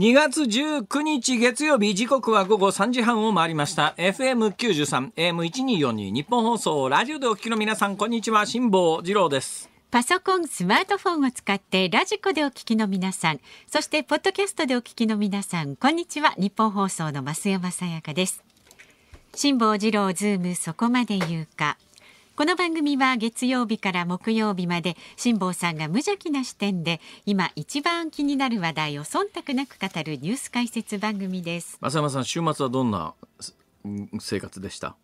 2月19日月曜日時刻は午後3時半を回りました FM93 AM1242 ニッポン放送ラジオでお聞きの皆さんこんにちは辛坊治郎ですパソコン、スマートフォンを使ってラジコでお聞きの皆さん、そしてポッドキャストでお聞きの皆さん、こんにちは。ニッポン放送の増山さやかです。辛坊治郎ズームそこまで言うか。この番組は月曜日から木曜日まで辛坊さんが無邪気な視点で今一番気になる話題を忖度なく語るニュース解説番組です。増山さん週末はどんなうん生活でした？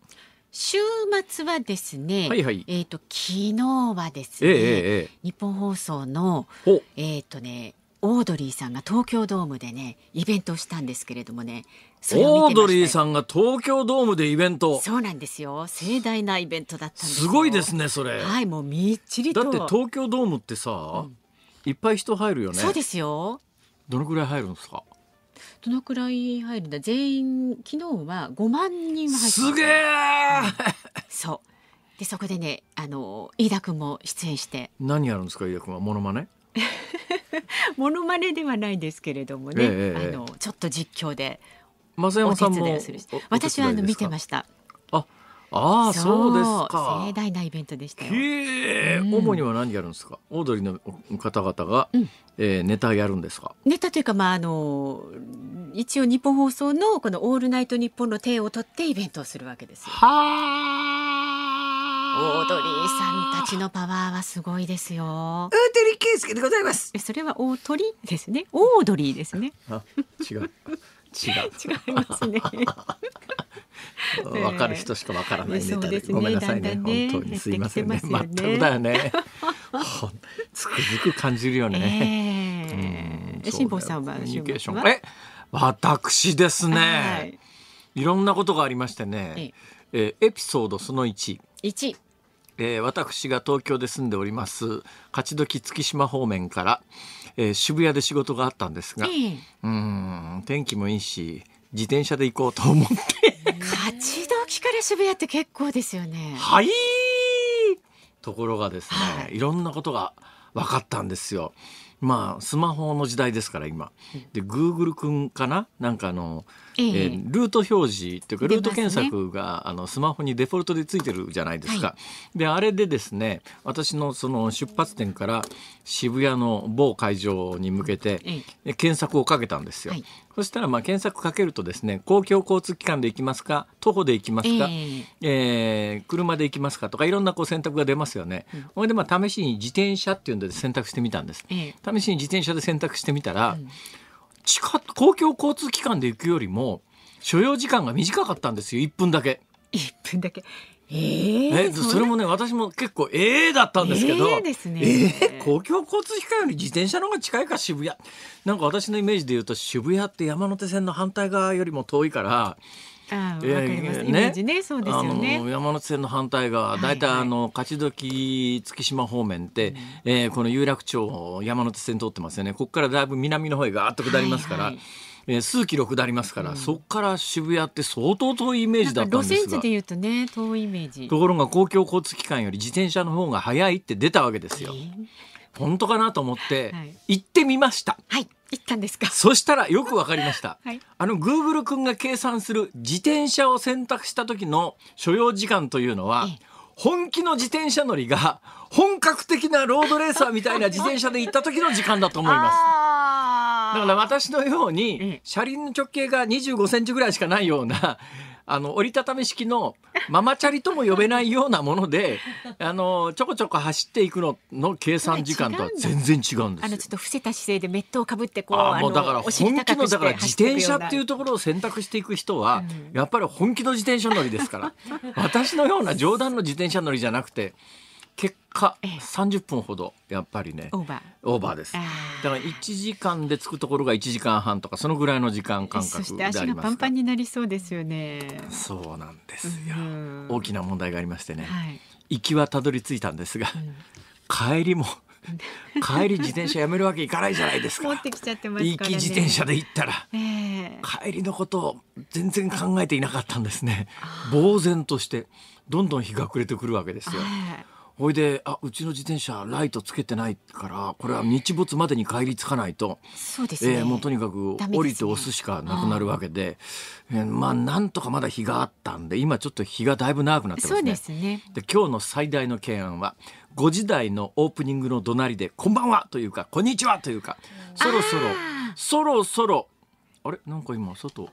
週末はですね、はいはい。えっ、と昨日はですね、えええええ日本放送のえっ、とねオードリーさんが東京ドームでねイベントをしたんですけれどもねオードリーさんが東京ドームでイベント。そうなんですよ。盛大なイベントだったんですすよごいですねそれ、はいもうみっちりと。だって東京ドームってさ、いっぱい人入るよね。そうですよ。どのくらい入るんですか？どのくらい入るんだ？全員昨日は5万人は入ってすげえそう。でそこでねあの飯田君も出演して。何やるんですか飯田君は？モノマネ？モノマネではないですけれどもね、ええええ。あのちょっと実況で増お手山さんも私はあの見てしました。たああそうですか。盛大なイベントでしたよ。主には何やるんですか？オードリーの方々が、うん。えーネタやるんですか？ネタというかまああの一応ニッポン放送のこのオールナイトニッポンの体を取ってイベントをするわけですよ。オー。ドリーさんたちのパワーはすごいですよ。大鳥圭介でございます。えそれは大鳥ですね。オードリーですね。あ違う違う。違いますね。わかる人しかわからないネタでそうですねごめんなさいね。ね。本当に。すいませんね。まね。全くだよね。つくづく感じるよね、ええ。うん。辛坊さんはコミュニケーション。え私ですね、はい。い、ろんなことがありましてえね、えーエピソードその1一えー私が東京で住んでおります勝どき月島方面から、えー渋谷で仕事があったんですが、ええうーん天気もいいし自転車で行こうと思って勝ち時から渋谷って結構ですよね。はいところがですね、、はいろんなことが分かったんですよ。まあスマホの時代ですから今。で Google 君かな？なんかあの、えええ。ールート表示というかルート検索が、あのスマホにデフォルトでついてるじゃないですか。であれでですね私のその出発点から渋谷の某会場に向けて、えで検索をかけたんですよ。はい。そしたらまあ検索かけるとですね公共交通機関で行きますか徒歩で行きますか、ええ。ー車で行きますかとかいろんなこう選択が出ますよね。ほ、いでまあ試しに自転車っていうので選択してみたんです。え試しに自転車で選択してみたら、地下公共交通機関で行くよりも所要時間が短かったんですよ1分だけ。一分だけ。えええそれもね私も結構ええだったんですけど、ええですねえー公共交通機関より自転車の方が近いか渋谷なんか私のイメージで言うと渋谷って山手線の反対側よりも遠いから。ああ、わかえーります。ージね、そうですよね。山手線の反対側、い大体はいあの勝どき月島方面って、えーこの有楽町山手線通ってますよね。ここからだいぶ南の方へガーッと下りますから、はいはい。えー数キロ下りますから、そこから渋谷って相当遠いイメージだったんですが。線図で言うとね、遠いイメージ。ところが公共交通機関より自転車の方が早いって出たわけですよ。本当かなと思ってはい行ってみました。はい、行ったんですか？そしたらよくわかりました。はいあの Google 君が計算する自転車を選択した時の所要時間というのは、ええ本気の自転車乗りが本格的なロードレーサーみたいな自転車で行った時の時間だと思います。あだから私のようえにえ車輪の直径が25センチぐらいしかないようなあの折りたたみ式のママチャリとも呼べないようなもので あのちょこちょこ走っていくのの計算時間とは全然違うんですよ。あのちょっと伏せた姿勢でメットをかぶってこう、ああもうだから本気のだから自転車っていう走ところを選択していく人はやっぱり本気の自転車乗りですから。私のような冗談の自転車乗りじゃなくて結果ええ。30分ほどやっぱりねオーバー。オーバーです。あだから1時間で着くところが1時間半とかそのぐらいの時間間そし隔でありますから。パンパンになりそうですよね。そうなんですよ。うん。大きな問題がありましてね。はい。行きはたどり着いたんですが帰りも 帰り自転車やめるわけいかないじゃないですか。持ってきちゃってますからね。行き自転車で行ったらええ。帰りのことを全然考えていなかったんですね。呆然としてどんどん日が暮れてくるわけですよ。はいほいであうちの自転車ライトつけてないからこれは日没までに帰り着かないと、そうですね。えーもうとにかく降りて押すしかなくなるわけで、えーまあなんとかまだ日があったんで今ちょっと日がだいぶ長くなってますね。そうですね。で今日の最大の懸案は5時台のオープニングの怒鳴りで「こんばんは」というか「こんにちは」というかそろそろあそろそろあれ？なんか今外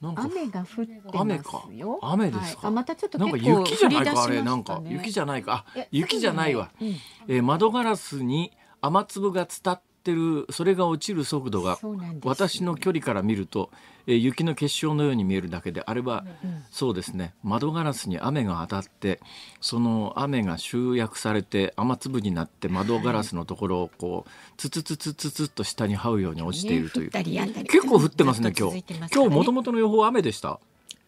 雨が降って雨かますよ。雨ですか。はいあまたちょっとなんか雪じゃないかあれなんか。雪じゃないか。雪じゃないわ、うん。えー窓ガラスに雨粒が伝ってるそれが落ちる速度が私の距離から見ると、えー雪の結晶のように見えるだけであれは、うん。そうですね。窓ガラスに雨が当たってその雨が集約されて雨粒になって窓ガラスのところをこうツツツツツツッと下に這うように落ちているという、結構降ってますね今日。今日もともとの予報雨でした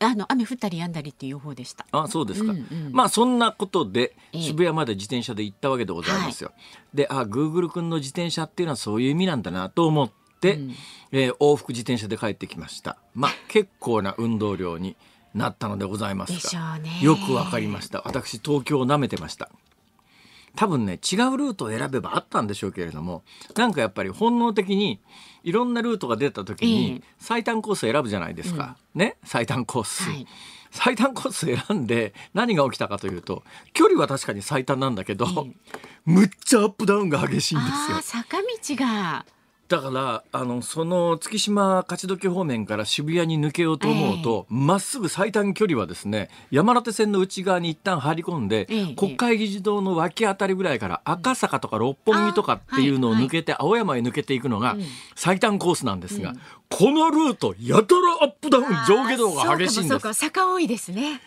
あの雨降ったりやんだりっていう予報でした。あそうですか、うんうん。まあそんなことでええ。渋谷まで自転車で行ったわけでございますよ、であグーグル君の自転車っていうのはそういう意味なんだなと思って、うん。えー往復自転車で帰ってきました。まあ 結構な運動量になったのでございますでしょがうね。よくわかりました。私東京を舐めてました多分ね違うルートを選べばあったんでしょうけれどもなんかやっぱり本能的にいろんなルートが出た時えにえ最短コースを選ぶじゃないですか、ね？最短コース、はい。最短コース選んで何が起きたかというと距離は確かに最短なんだけど、えむっちゃアップダウンが激しいんですよ。坂道がだからあのその月島勝どき方面から渋谷に抜けようと思うとま、っすぐ最短距離はですね山手線の内側に一旦張り込んで、ええ国会議事堂の脇あたりぐらいから赤坂とか六本木とかっていうのをあはい抜けて、青山へ抜けていくのがうん。最短コースなんですが、うん。このルートやたらアップダウン上下動が激しいんです。あーそうかもそうか。坂多いですね。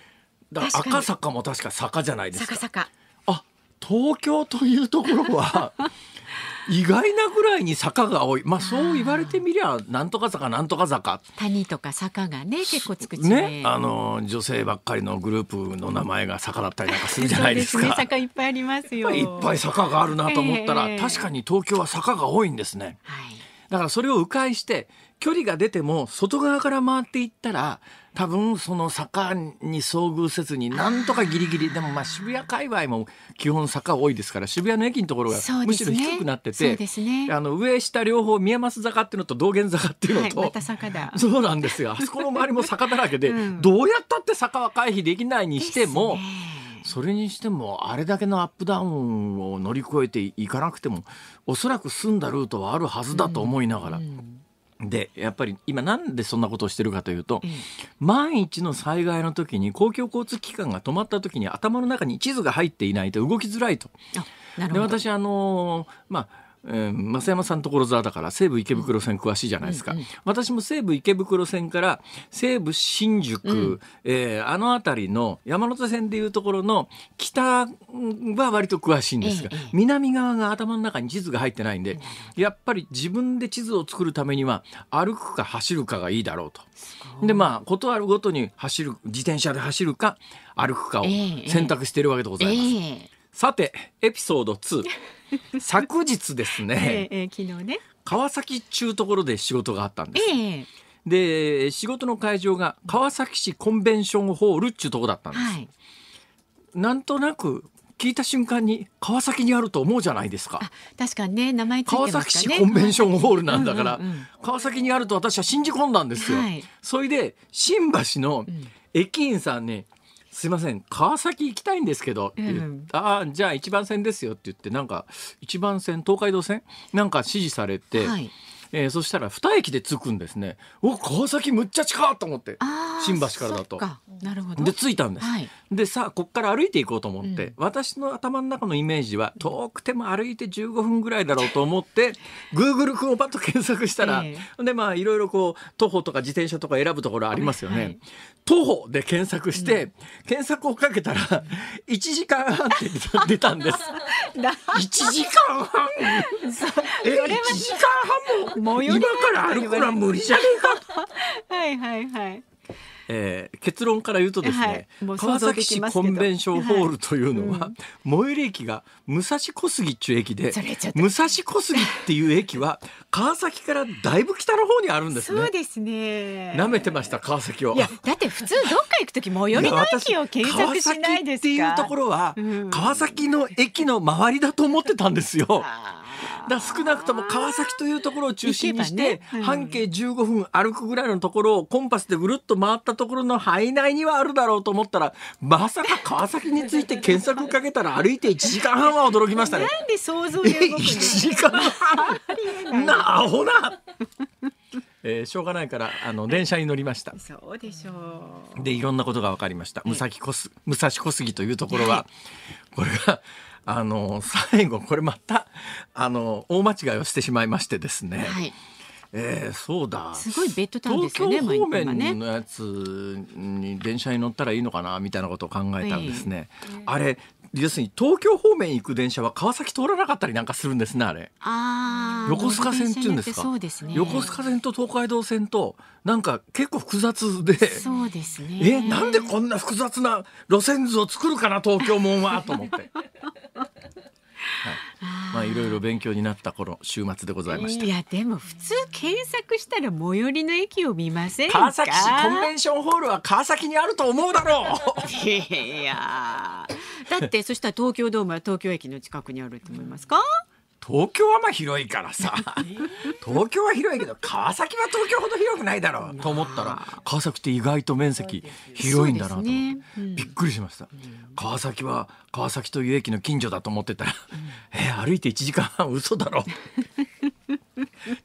だ赤坂も確か坂じゃないですか。坂坂。あ東京というところは 意外なぐらいに坂が多いまあそう言われてみりゃなんとか坂なんとか坂谷とか坂がね結構つく地ね名。あの女性ばっかりのグループの名前が坂だったりなんかするじゃないですか。そうね坂いっぱいありますよ。いっぱい坂があるなと思ったら、ええ確かに東京は坂が多いんですね。はい。だからそれを迂回して距離が出ても外側から回っていったら多分その坂に遭遇せずになんとかギリギリ。でもまあ渋谷界隈も基本坂多いですから渋谷の駅のところがむしろ低くなってて、ですね。あの上下両方宮益坂っていうのと道玄坂っていうのと、はいまた坂だ。そうなんですよ。あそこの周りも坂だらけで、うん。どうやったって坂は回避できないにしても、それにしてもあれだけのアップダウンを乗り越えていかなくてもおそらく済んだルートはあるはずだと思いながら、うんでやっぱり今なんでそんなことをしてるかというと、ええ万一の災害の時に公共交通機関が止まった時に頭の中に地図が入っていないと動きづらいと。で私あのーまあえー増山さん所沢だから西武池袋線詳しいじゃないですか、うんうん私も西武池袋線から西武新宿、うん。えーあの辺りの山手線でいうところの北は割と詳しいんですが、ええええ。南側が頭の中に地図が入ってないんでやっぱり自分で地図を作るためには歩くか走るかがいいだろうと。でまあことあるごとに走る自転車で走るか歩くかをええ選択しているわけでございます。ええ。さてエピソード2 昨日ですえね えええ昨日ね。川崎っちゅうところで仕事があったんです。ええで仕事の会場が川崎市コンベンションホールっちゅうとこだったんです。はい。なんとなく聞いた瞬間に川崎にあると思うじゃないですかあ。確かにね名前ついて川ますかね。崎市コンベンションホールなんだから、うんうんうん川崎にあると私は信じ込んだんですよ。はいそれで新橋のん駅員さんに「すいません川崎行きたいんですけど」って言ってうんああじゃあ一番線ですよ」って言ってなんか一番線東海道線？なんか指示されて、はい。えーそしたら二駅で着くんですね。お川崎むっちゃ近っと思って新橋からだとそっかなるほど。で着いたんです。はい。でさあこっから歩いていこうと思って、うん。私の頭の中のイメージは遠くても歩いて15分ぐらいだろうと思って Google 君をパッと検索したら、えでまあいろいろこう徒歩とか自転車とか選ぶところありますよね。はい徒歩で検索して、検索をかけたら1時間半って出たんです。1時間半！え1時間半も今から歩くのは無理じゃねえか はいはいはい。えー結論から言うとですね、はい川像崎市コンベンションホールというのは、はい最寄り駅が武蔵小杉っちゅう駅で武蔵小杉っていう駅は川崎からだいぶ北の方にあるんですね。そうですね。舐めてました川崎を。いやだって普通どっか行くとき最寄りの駅を検索しないですか？っていうところは、うん川崎の駅の周りだと思ってたんですよ。だ少なくとも川崎というところを中心にして、半径15分歩くぐらいのところをコンパスでぐるっと回ったところの範囲内にはあるだろうと思ったらまさか川崎について検索かけたら歩いて1時間半は驚きましたね。なんで想像えで動くんで1す時間半なあほな、えーしょうがないからあの電車に乗りました。か。そうでしょう。でいろんなことが分かりました。武蔵小杉武蔵小杉というところは、これがあの最後これまたあの大間違いをしてしまいましてですね、はい。えーそうだすごいベッドタウンで東京すよね。方今面ね。のやつに電車に乗ったらいいのかなみたいなことを考えたんですね、あれ要するに東京方面行く電車は川崎通らなかったりなんかするんですねあれ。ああ。横須賀線っていうんですか？そうですね。横須賀線と東海道線となんか結構複雑でそうですね。えなんでこんな複雑な路線図を作るかな東京門はと思って、はい、まあいろいろ勉強になった頃週末でございました。いやでも普通検索したら最寄りの駅を見ませんか？川崎市コンベンションホールは川崎にあると思うだろう。いやー。だってそしたら東京ドームは東京駅の近くにあると思いますか？東京はまあ広いからさ。東京は広いけど川崎は東京ほど広くないだろう。と思ったら川崎って意外と面積広いんだなとねうん。びっくりしました、川崎は川崎という駅の近所だと思ってたら、え歩いて1時間半嘘だろ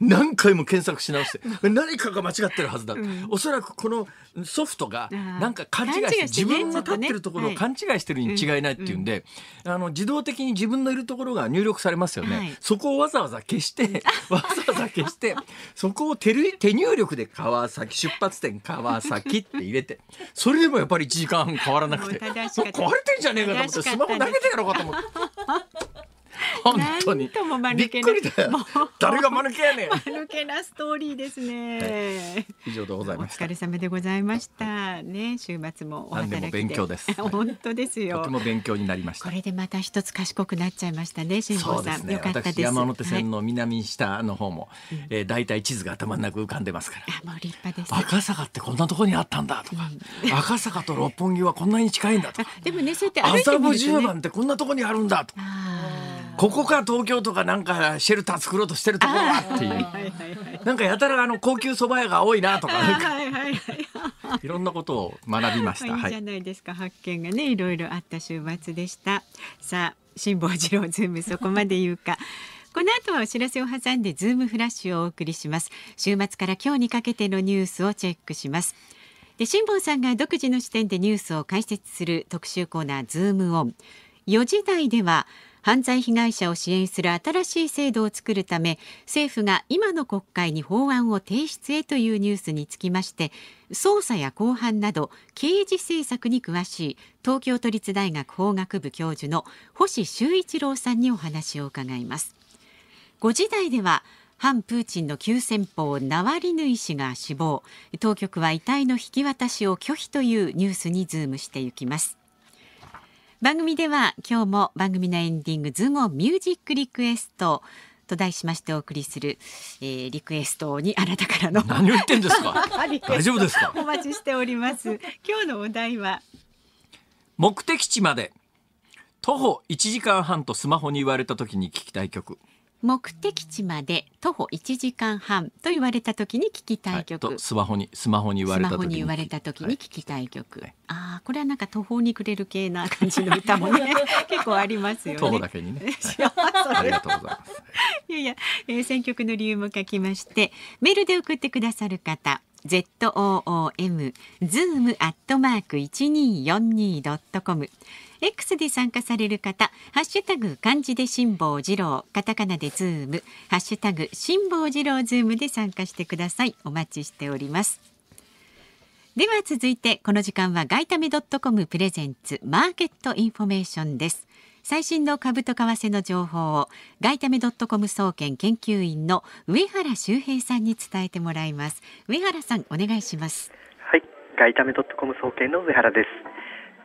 何回も検索し直して何かが間違ってるはずだ、おそらくこのソフトがなんか勘違いしてね。自分が立ってるところを勘違いしてるに違いないっていうんで、あの自動的に自分のいるところが入力されますよね、はい。そこをわざわざ消して わざわざ消してそこを手る手入力で川崎出発点川崎って入れてそれでもやっぱり1時間半変わらなくてもう壊れてんじゃねえかと思ってスマホ投げてやろうかと思って。本当にとも間抜け誰が間抜けやねん抜けなストーリーですね。以上でございおました疲れ様でございました。ね、週末もお働きで。何でも勉強です本当ですとよて。も勉強になりましたこれでまた一つ賢くなっちゃいましたね、辛坊さん。よかったです。私山手線の。の南下の方も、えー、大体地図が頭の中浮かんでますからあ、もう立派です。赤坂ってこんなとこにあったんだとか、赤坂と六本木はこんなに近いんだとかでもね、そうやって麻布。十番ってこんなとこにあるんだとかあここか東京とかなんかシェルター作ろうとしてるところはっていう。なんかやたらあの高級蕎麦屋が多いなとかなんかはいはいはい。いろんなことを学びました。いいはい。じゃないですか、発見がねいろいろあった週末でしたさあ辛坊治郎ズームそこまで言うかこの後はお知らせを挟んでズームフラッシュをお送りします週末から今日にかけてのニュースをチェックしますで辛坊さんが独自の視点でニュースを解説する特集コーナーズームオン4時台では犯罪被害者を支援する新しい制度を作るため政府が今の国会に法案を提出へというニュースにつきまして捜査や公判など刑事政策に詳しい東京都立大学法学部教授の星周一郎さんにお話を伺います。5時台では反プーチンの急先鋒ナワリヌイ氏が死亡。当局は遺体の引き渡しを拒否というニュースにズームしていきます。番組では今日も番組のエンディングズームミュージックリクエストと題しましてお送りする、えーリクエストにあなたからの何を言ってんですか？大丈夫ですか？お待ちしております今日のお題は？目的地まで徒歩1時間半とスマホに言われた時に聞きたい曲。目的地まで徒歩1時間半と言われた時に聞きたい曲、とスマホにスマホに言わスマホに言われた時はい。に聞きたい曲、はい。ああこれはなんか途方に暮れる系な感じの歌もね 結構ありますよね。徒歩だけにね。はい。ありがとうございます。いやいや、えー選曲の理由も書きましてメールで送ってくださる方 zoom zoom アットマーク一二四二ドットコム X で参加される方、ハッシュタグ漢字で辛坊治郎、カタカナでズーム、ハッシュタグ辛坊治郎ズームで参加してください。お待ちしております。では続いてこの時間は外為ドットコムプレゼンツマーケットインフォメーションです。最新の株と為替の情報を外為ドットコム総研研究員の上原修平さんに伝えてもらいます。上原さんお願いします。はい、外為ドットコム総研の上原です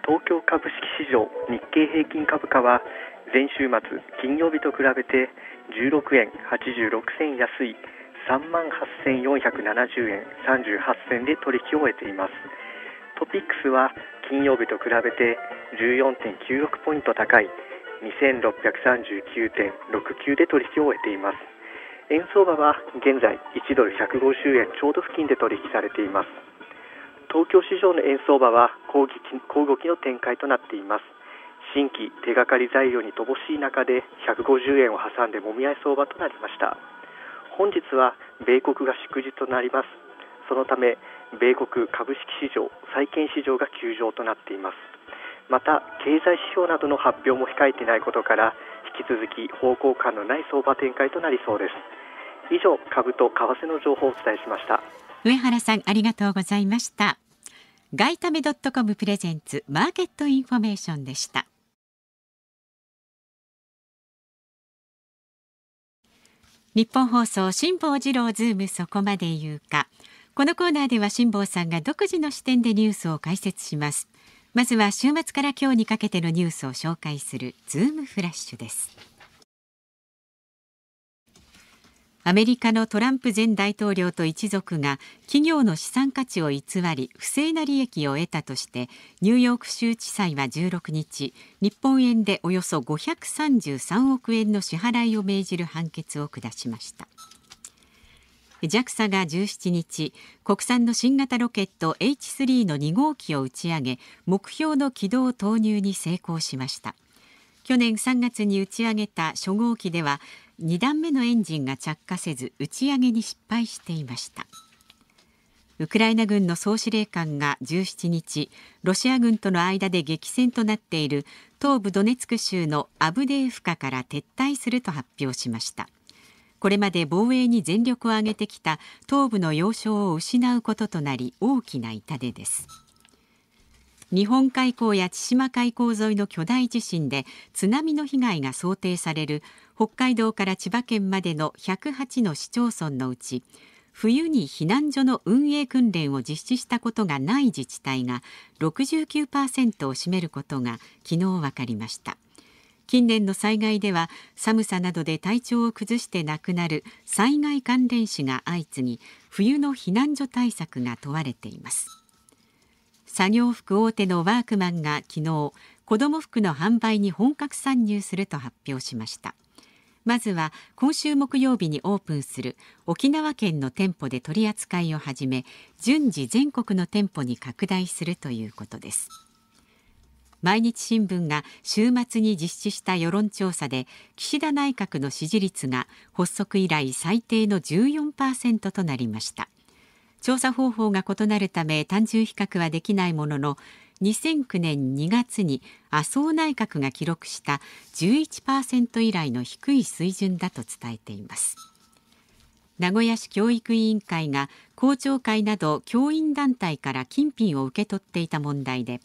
東京株式市場日経平均株価は前週末金曜日と比べて16円86銭安い3万8470円38銭で取引を終えています。トピックスは金曜日と比べて14.96ポイント高い2639.69で取引を終えています。円相場は現在1ドル150円ちょうど付近で取引されています。東京市場の円相場は小動きの展開となっています。新規手がかり材料に乏しい中で150円を挟んでもみ合い相場となりました。本日は米国が祝日となります。そのため米国株式市場債券市場が休場となっています。また経済指標などの発表も控えていないことから引き続き方向感のない相場展開となりそうです。以上株と為替の情報をお伝えしました。上原さんありがとうございました。外為ドットコムプレゼンツマーケットインフォメーションでした。ニッポン放送辛坊治郎ズームそこまで言うか。このコーナーでは辛坊さんが独自の視点でニュースを解説します。まずは週末から今日にかけてのニュースを紹介するズームフラッシュです。アメリカのトランプ前大統領と一族が企業の資産価値を偽り不正な利益を得たとしてニューヨーク州地裁は16日日本円でおよそ533億円の支払いを命じる判決を下しました。JAXA が17日国産の新型ロケット H3 の2号機を打ち上げ目標の軌道投入に成功しました。去年3月に打ち上げた初号機では2段目のエンジンが着火せず打ち上げに失敗していました。ウクライナ軍の総司令官が17日ロシア軍との間で激戦となっている東部ドネツク州のアブデーフカから撤退すると発表しました。これまで防衛に全力を挙げてきた東部の要衝を失うこととなり大きな痛手です。日本海溝や千島海溝沿いの巨大地震で津波の被害が想定される北海道から千葉県までの108の市町村のうち冬に避難所の運営訓練を実施したことがない自治体が69%を占めることが昨日分かりました。近年の災害では寒さなどで体調を崩して亡くなる災害関連死が相次ぎ冬の避難所対策が問われています。作業服大手のワークマンが昨日子ども服の販売に本格参入すると発表しました。まずは今週木曜日にオープンする沖縄県の店舗で取り扱いを始め順次全国の店舗に拡大するということです。毎日新聞が週末に実施した世論調査で岸田内閣の支持率が発足以来最低の14%となりました。調査方法が異なるため単純比較はできないものの2009年2月に麻生内閣が記録した11%以来の低い水準だと伝えています。名古屋市教育委員会が校長会など教員団体から金品を受け取っていた問題で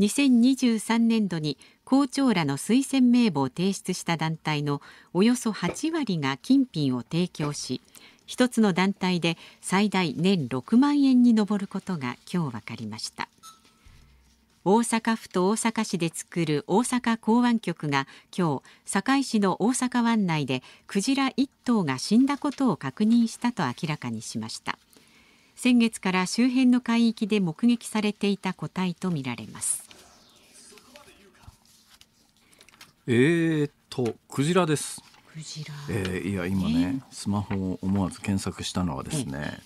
2023年度に校長らの推薦名簿を提出した団体のおよそ8割が金品を提供し一つの団体で最大年6万円に上ることが今日分かりました。大阪府と大阪市で作る大阪港湾局が今日堺市の大阪湾内でクジラ1頭が死んだことを確認したと明らかにしました。先月から周辺の海域で目撃されていた個体とみられます。えーとクジラです。クジラ、えーいや今ね、スマホを思わず検索したのはですね、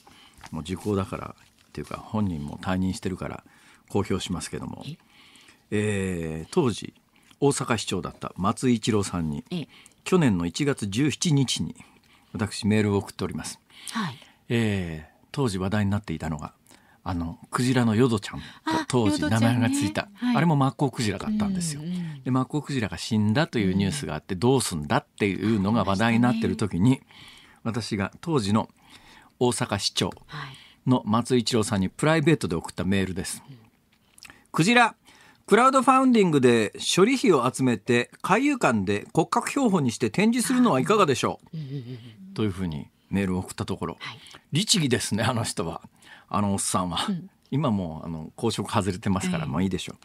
もう時効だからっていうか本人も退任してるから公表しますけども、えー当時大阪市長だった松井一郎さんにええ。去年の1月17日に私メールを送っております。はいえー当時話題になっていたのがあのクジラのヨドちゃんあと当時名前がついた、はい。あれもマッコウクジラだったんですよ。うんうんでマッコウクジラが死んだというニュースがあってどうすんだっていうのが話題になってる時に私が当時の大阪市長はいの松井一郎さんにプライベートで送ったメールです。クジラクラウドファウンディングで処理費を集めて海遊館で骨格標本にして展示するのはいかがでしょう？というふうにメールを送ったところ、はい。律儀ですねあの人はあのおっさんは、今もうあの公職外れてますから、ええ。まあいいでしょう。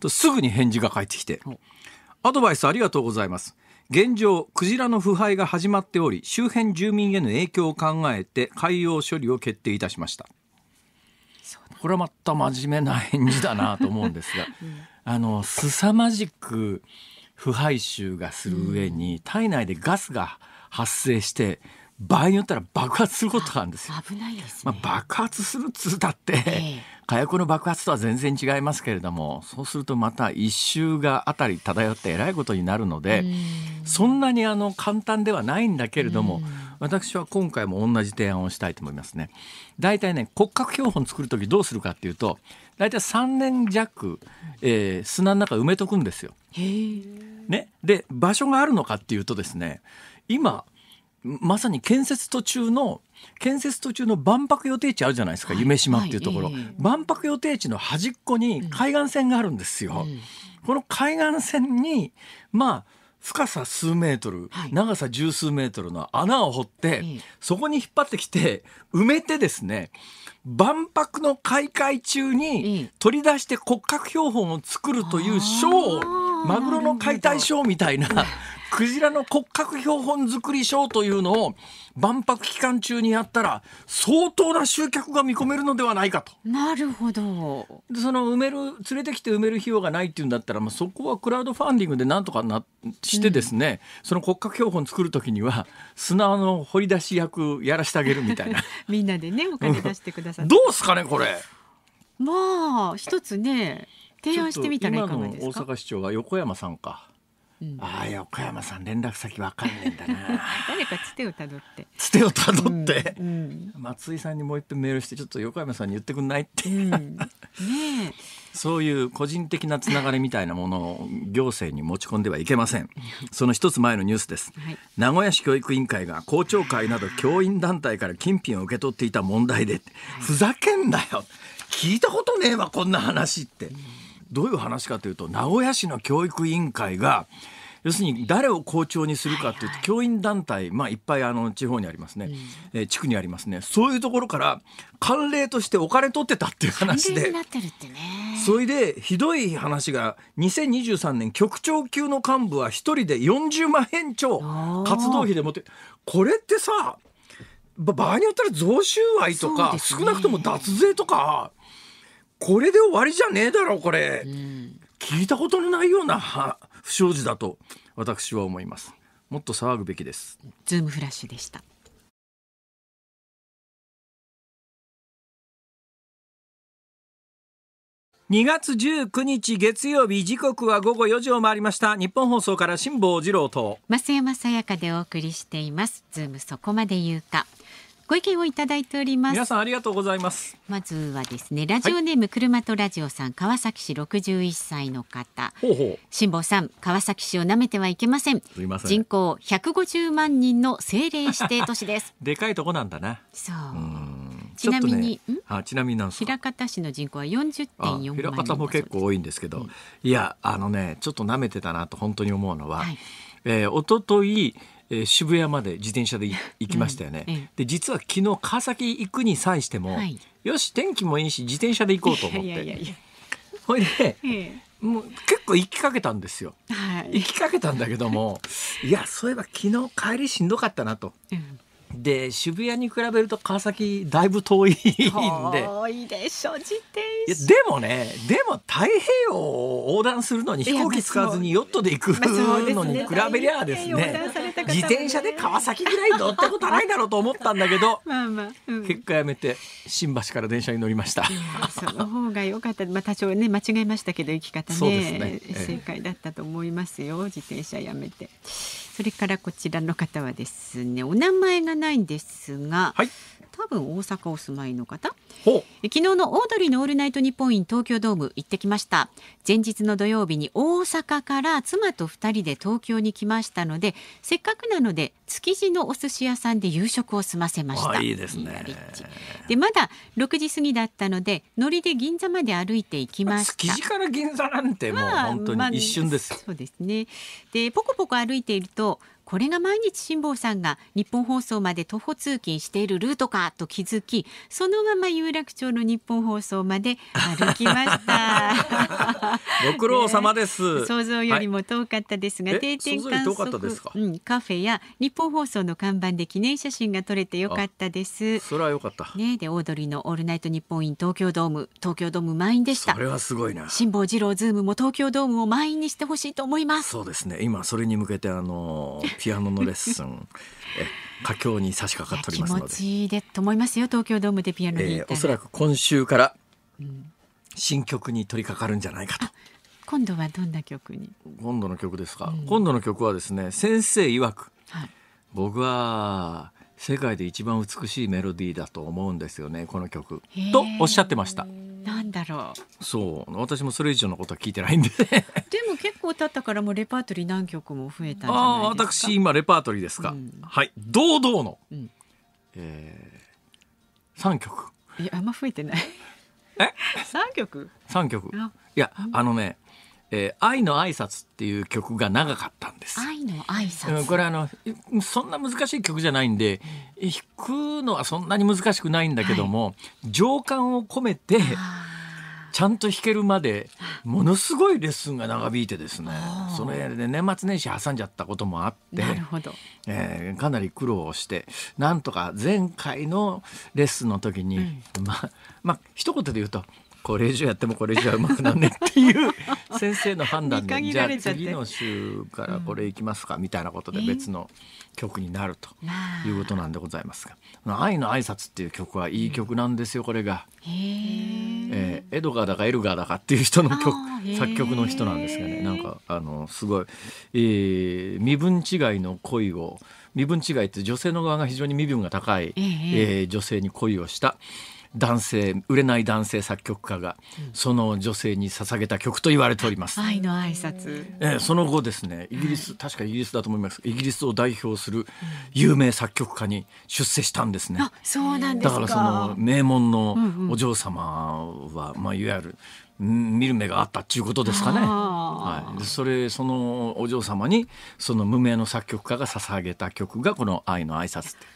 とすぐに返事が返ってきておアドバイスありがとうございます。現状クジラの腐敗が始まっており周辺住民への影響を考えて海洋処理を決定いたしました。これはまた真面目な返事だなと思うんですが、あの凄まじく腐敗臭がする上に、体内でガスが発生して場合によったら爆発することがあるんですよ。危ないですまあね、、爆発するっつうだって、ええ火薬の爆発とは全然違いますけれどもそうするとまた一周があたり漂ってえらいことになるので、そんなにあの簡単ではないんだけれども、私は今回も同じ提案をしたいと思いますね。大体ね骨格標本作る時どうするかっていうと大体3年弱、えー砂の中埋めとくんですよ。ね、で場所があるのかっていうとですね今まさに建設途中の建設途中の万博予定地あるじゃないですか、はい。夢島っていうところ、はいええ。万博予定地の端っこに海岸線があるんですよ。うん。この海岸線にまあ深さ数メートル、はい。長さ十数メートルの穴を掘って、ええ。そこに引っ張ってきて埋めてですね万博の開会中えにえ取り出して骨格標本を作るというショーマグロの解体ショーみたいなクジラの骨格標本作りショーというのを万博期間中にやったら相当な集客が見込めるのではないかと。なるほど。でその埋める連れてきて埋める費用がないっていうんだったら、まあ、そこはクラウドファンディングでなんとかなしてですね、その骨格標本作る時には砂の掘り出し役やらしてあげるみたいな。みんなでねお金出してくださって。どうすかねこれ。まあ一つね提案してみたらいかがですか？大阪市長が横山さんか、うん。ああ横山さん連絡先わかんねえんだな。誰かつてをたどって。つてをたどって、うん松井さんにもう一遍メールしてちょっと横山さんに言ってくんないって、うん。ねえ。そういう個人的なつながりみたいなものを行政に持ち込んではいけません。その一つ前のニュースです。はい。名古屋市教育委員会が校長会など教員団体から金品を受け取っていた問題で、ふざけんなよ。聞いたことねえわこんな話って。どういう話かというと名古屋市の教育委員会が要するに誰を校長にするかというと教員団体、まあ、いっぱいあの地方にありますね、えー地区にありますね。そういうところから慣例としてお金取ってたっていう話で。関連になってるってね。それでひどい話が2023年局長級の幹部は一人で40万円超活動費で持ってこれってさば場合によったら増収賄とか、少なくとも脱税とかこれで終わりじゃねえだろこれ、うん。聞いたことのないようなは不祥事だと私は思います。もっと騒ぐべきです。ズームフラッシュでした。2月19日月曜日時刻は午後4時を回りました。日本放送から辛坊治郎と。増山さやかでお送りしています。ズームそこまで言うかご意見をいただいております。皆さんありがとうございます。まずはですねラジオネーム、車とラジオさん川崎市61歳の方。辛坊さん川崎市を舐めてはいけません。人口150万人の政令指定都市です。でかいとこなんだな。そう。うん。ちなみにねあちなみになんですか？枚方市の人口は40.4あ万人枚方も結構多いんですけど、うんいやあのねちょっと舐めてたなと本当に思うのは、はい。えー、一昨日えー渋谷まで自転車でい行きましたよね、うん。ええ。で実は昨日川崎行くに際しても、はい。よし天気もいいし自転車で行こうと思って。ほいでえもう結構行きかけたんですよ。えはい。行きかけたんだけどもいやそういえば昨日帰りしんどかったなと。うんで渋谷に比べると川崎だいぶ遠いんで。遠いでしょ自転車。でもねでも太平洋を横断するのに飛行機使わずにヨットで行くのに比べりゃあです横ね。自転車で川崎ぐらい乗ったことないだろうと思ったんだけど まあまあ、うん、結果やめて新橋から電車に乗りました。その方が良かった、まあ、多少ね間違えましたけど生き方ねそうですね。ええ。正解だったと思いますよ自転車やめてそれからこちらの方はですねお名前がないんですが、はい。多分大阪お住まいの方。昨日のオードリーのオールナイトニッポンイン東京ドーム行ってきました。前日の土曜日に大阪から妻と二人で東京に来ましたのでせっかくなので築地のお寿司屋さんで夕食を済ませました。あいいですね。でまだ6時過ぎだったので乗りで銀座まで歩いて行きました。築地から銀座なんてもうまあ本当まあに一瞬です、そうですね。でポコポコ歩いているとこれが毎日辛坊さんが日本放送まで徒歩通勤しているルートかと気づきそのまま有楽町の日本放送まで歩きました ご苦労様です。想像よりも遠かったですが、はい定点観遠かったですか？測、うん、カフェや日本放送の看板で記念写真が撮れてよかったですそれは良かった。ねでオードリーのオールナイト日本イン東京ドーム東京ドーム満員でしたそれはすごいな。辛坊治郎ズームも東京ドームを満員にしてほしいと思いますそうですね。今それに向けてあのピアノのレッスン。え佳境に差し掛かっており気ますので、持ちいいでと思いますよ東京ドームでピアノにえーおそらく今週から新曲に取り掛かるんじゃないかと。今度はどんな曲に、今度の曲ですか？今度の曲はですね、先生曰く。はい、僕は世界で一番美しいメロディーだと思うんですよねこの曲。とおっしゃってましたなんだろう。そう。私もそれ以上のことは聞いてないんで。でも結構経ったからもうレパートリー何曲も増えたんじゃああないですか。私今レパートリーですか、うん。はい。堂々の、うん。えー、3曲。いやあんま増えてない。え？三曲？3曲。あいやあのね、えー愛の挨拶っていう曲が長かったんです。愛の挨拶、うんこれあのいそんな難しい曲じゃないんで弾くのはそんなに難しくないんだけども、情感を込めてあちゃんと弾けるまでものすごいレッスンが長引いてですねそれで年末年始挟んじゃったこともあってーなるほど。えーかなり苦労してなんとか前回のレッスンの時に、まあまあ一言で言うとこれ以上やってもこれ以上はうまくなんねっていう先生の判断で じゃあ次の週からこれいきますかみたいなことで別の曲になるとまあ。いうことなんでございますが「愛の挨拶っていう曲はいい曲なんですよこれが。へええーエドガーだかエルガーだかっていう人の曲作曲の人なんですがね。なんかあのすごい、えー身分違いの恋を身分違いって女性の側が非常に身分が高い、えええー女性に恋をした男性売れない男性作曲家がその女性に捧げた曲と言われております。愛の挨拶。えーその後ですねイギリス、確かイギリスだと思います。イギリスを代表する有名作曲家に出世したんですね。あそうなんですか。だからその名門のお嬢様は、まあ、いわゆるん見る目があったっていうことですかね。はい、でそれそのお嬢様にその無名の作曲家が捧げた曲がこの「愛の挨拶って。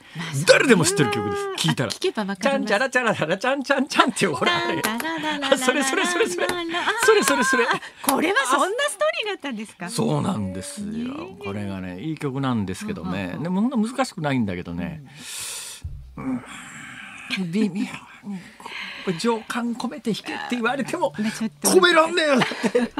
誰でも知ってる曲です。聞いたら。あ聞けばかります。チャラチャラチャラチャンチャンチャンってほら。それそれそれそれそれそれそれこれはそんなストーリーがあったんですかそうなんですよこれがねいい曲なんですけどねでもそんな難しくないんだけどね、うん微妙情感込めて弾けって言われても込めらんねえ。よだって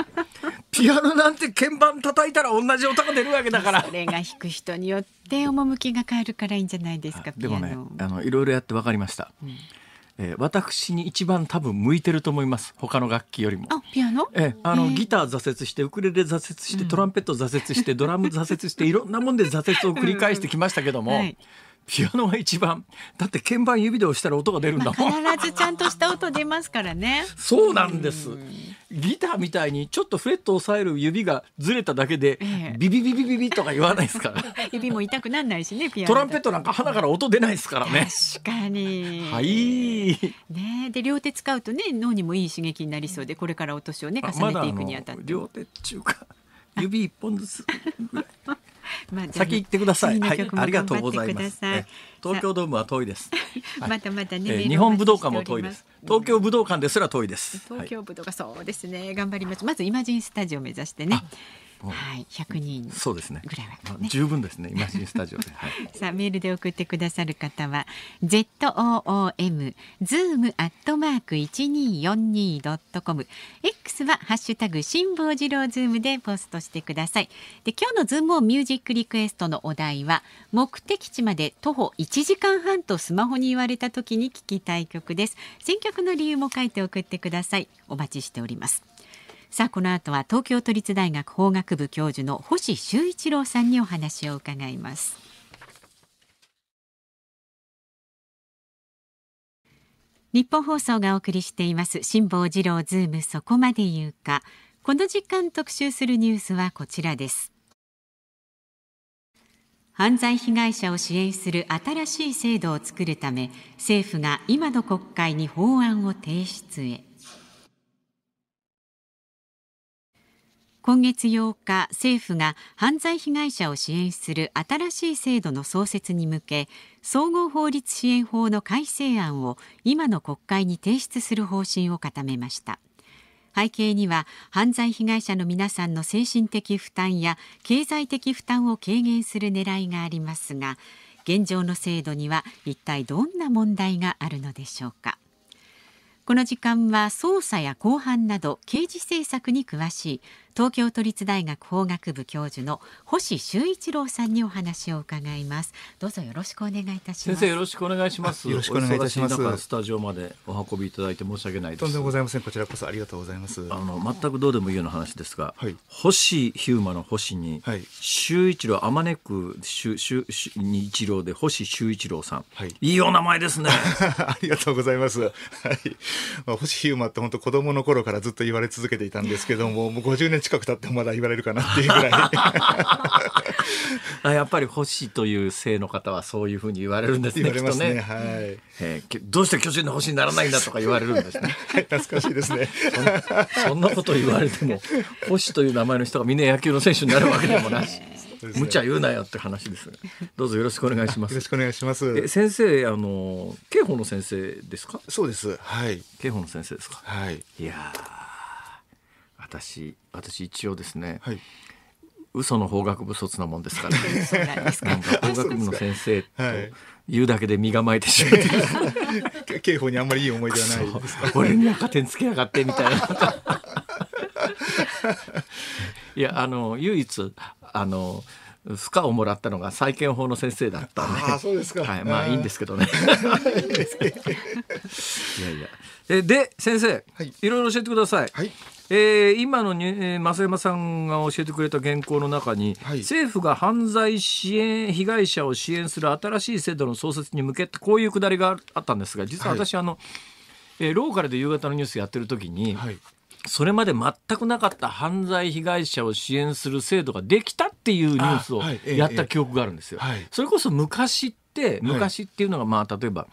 ピアノなんて鍵盤叩いたら同じ音が出るわけだから。それが弾く人によって趣が変えるからいいんじゃないですかでもねあのいろいろやって分かりました、えー私に一番多分向いてると思います。他の楽器よりも。あピアノ？ええあのギター挫折してウクレレ挫折してトランペット挫折してドラム挫折していろんなもんで挫折を繰り返してきましたけども、はいピアノが一番。だって鍵盤指で押したら音が出るんだもん、必ずちゃんとした音出ますからね。そうなんです。ギターみたいにちょっとフレットを押さえる指がずれただけで、ええ。ビビビビビビとか言わないですから。指も痛くなんないしねピアノトランペットなんか鼻から音出ないですからね。確かに。はい。ねで両手使うとね脳にもいい刺激になりそうでこれからお年をねあ重ねていくにあたって、両手っていうか指一本ずつぐらい まあ先行ってください。はいありがとうございます。東京ドームは遠いです。はいまたまたね、日本武道館も遠いです。東京武道館ですら遠いです。東京武道館、そうですね頑張りますまずイマジンスタジオを目指してねはい100人そうですね。ぐらいはまあね十分ですね。イマジンスタジオで。はい。さあメールで送ってくださる方は z o o m zoom アットマーク一二四二ドットコム X はハッシュタグ辛坊治郎ズームでポストしてください。で今日のズームオンミュージックリクエストのお題は目的地まで徒歩1時間半とスマホに言われた時に聞きたい曲です。選曲の理由も書いて送ってください。お待ちしております。さあこの後は東京都立大学法学部教授の星修一郎さんにお話を伺います。日本放送がお送りしています辛坊治郎ズームそこまで言うか。この時間特集するニュースはこちらです。犯罪被害者を支援する新しい制度を作るため政府が今の国会に法案を提出へ。今月8日政府が犯罪被害者を支援する新しい制度の創設に向け総合法律支援法の改正案を今の国会に提出する方針を固めました。背景には犯罪被害者の皆さんの精神的負担や経済的負担を軽減する狙いがありますが現状の制度には一体どんな問題があるのでしょうか。この時間は捜査や公判など刑事政策に詳しい東京都立大学法学部教授の星修一郎さんにお話を伺います。どうぞよろしくお願いいたします。先生よろしくお願いします。よろしくお願いいたします。スタジオまでお運びいただいて申し訳ないです。とんでもございません。こちらこそありがとうございます。あの全くどうでもいいような話ですが、はい。星ヒューマの星に、はい。修一郎あまねく修修修に一郎で星修一郎さん、はい。いいお名前ですね。ありがとうございます。はい。まあ、星ヒューマって本当子供の頃からずっと言われ続けていたんですけども、もう50年近く経ってもまだ言われるかなっていうぐらい。あやっぱり星という姓の方はそういうふうに言われるんですね言われますね。ね、はい。えーきどうして巨人の星にならないんだとか言われるんですねはい懐かしいですね。そんそんなこと言われても星という名前の人がみんな野球の選手になるわけでもないし無茶言うなよって話ですどうぞよろしくお願いしますよろしくお願いします。え先生あの刑法の先生ですか？そうです。はい。刑法の先生ですか？はい。いやー私私一応ですね、はい。嘘の法学部卒なもんですから、ね、そうなんですか？なんか法学部の先生とはい言うだけで身構えてしまって 刑法にあんまりいい思い出はないですか？俺に赤点つけやがってみたいな。いやあの唯一あの負荷をもらったのが債権法の先生だったんで。ああ、そうですか。はい、まあいいんですけけどね。いやいや。えで先生、はいいろいろ教えてください。はい。えー今のに、えー、増山さんが教えてくれた原稿の中に、はい。政府が犯罪支援被害者を支援する新しい制度の創設に向けてこういうくだりがあったんですが実は私、あの、えーローカルで夕方のニュースやってる時に、はい。それまで全くなかった犯罪被害者を支援する制度ができたっていうニュースをやった記憶があるんですよ。はい。それこそ昔って昔っていうのがまあ例えば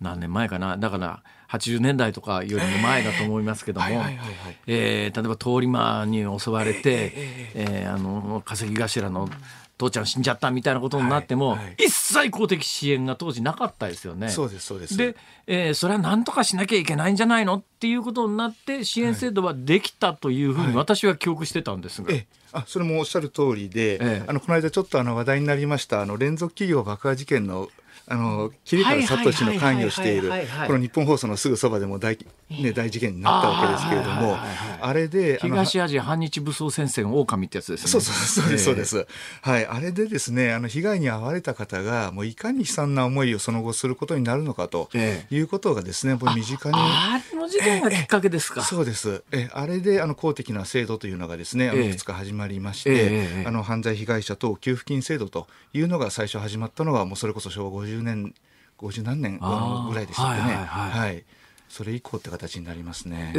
何年前かな。だから80年代とかよりも前だと思いますけども、はいはいはいはい。えー例えば通り魔に襲われて、えーあの稼ぎ頭の父ちゃん死んじゃったみたいなことになっても、はいはい一切公的支援が当時なかったですよね。そうです、そうです。で、えーそれは何とかしなきゃいけないんじゃないのっていうことになって支援制度はできたというふうに私は記憶してたんですが、ええ、あそれもおっしゃる通りで、ええあのこの間ちょっとあの話題になりましたあの連続企業爆破事件のあの桐原聡の関与しているこの日本放送のすぐそばでも大,、ね、大事件になったわけですけれどもあれで東アジア反日武装戦線狼ってやつですね。そうそうですそうでえす、はい。あれでですねあの被害に遭われた方がもういかに悲惨な思いをその後することになるのかとえいうことがですねもう身近にあれの事件がきっかけですか？そうです。えあれであの公的な制度というのがですね、あのええ。いくつか始まりまして、あの犯罪被害者等給付金制度というのが最初始まったのはもうそれこそ昭和50年50何年ぐらいでしたっけねはいそれ以降って形になりますね。え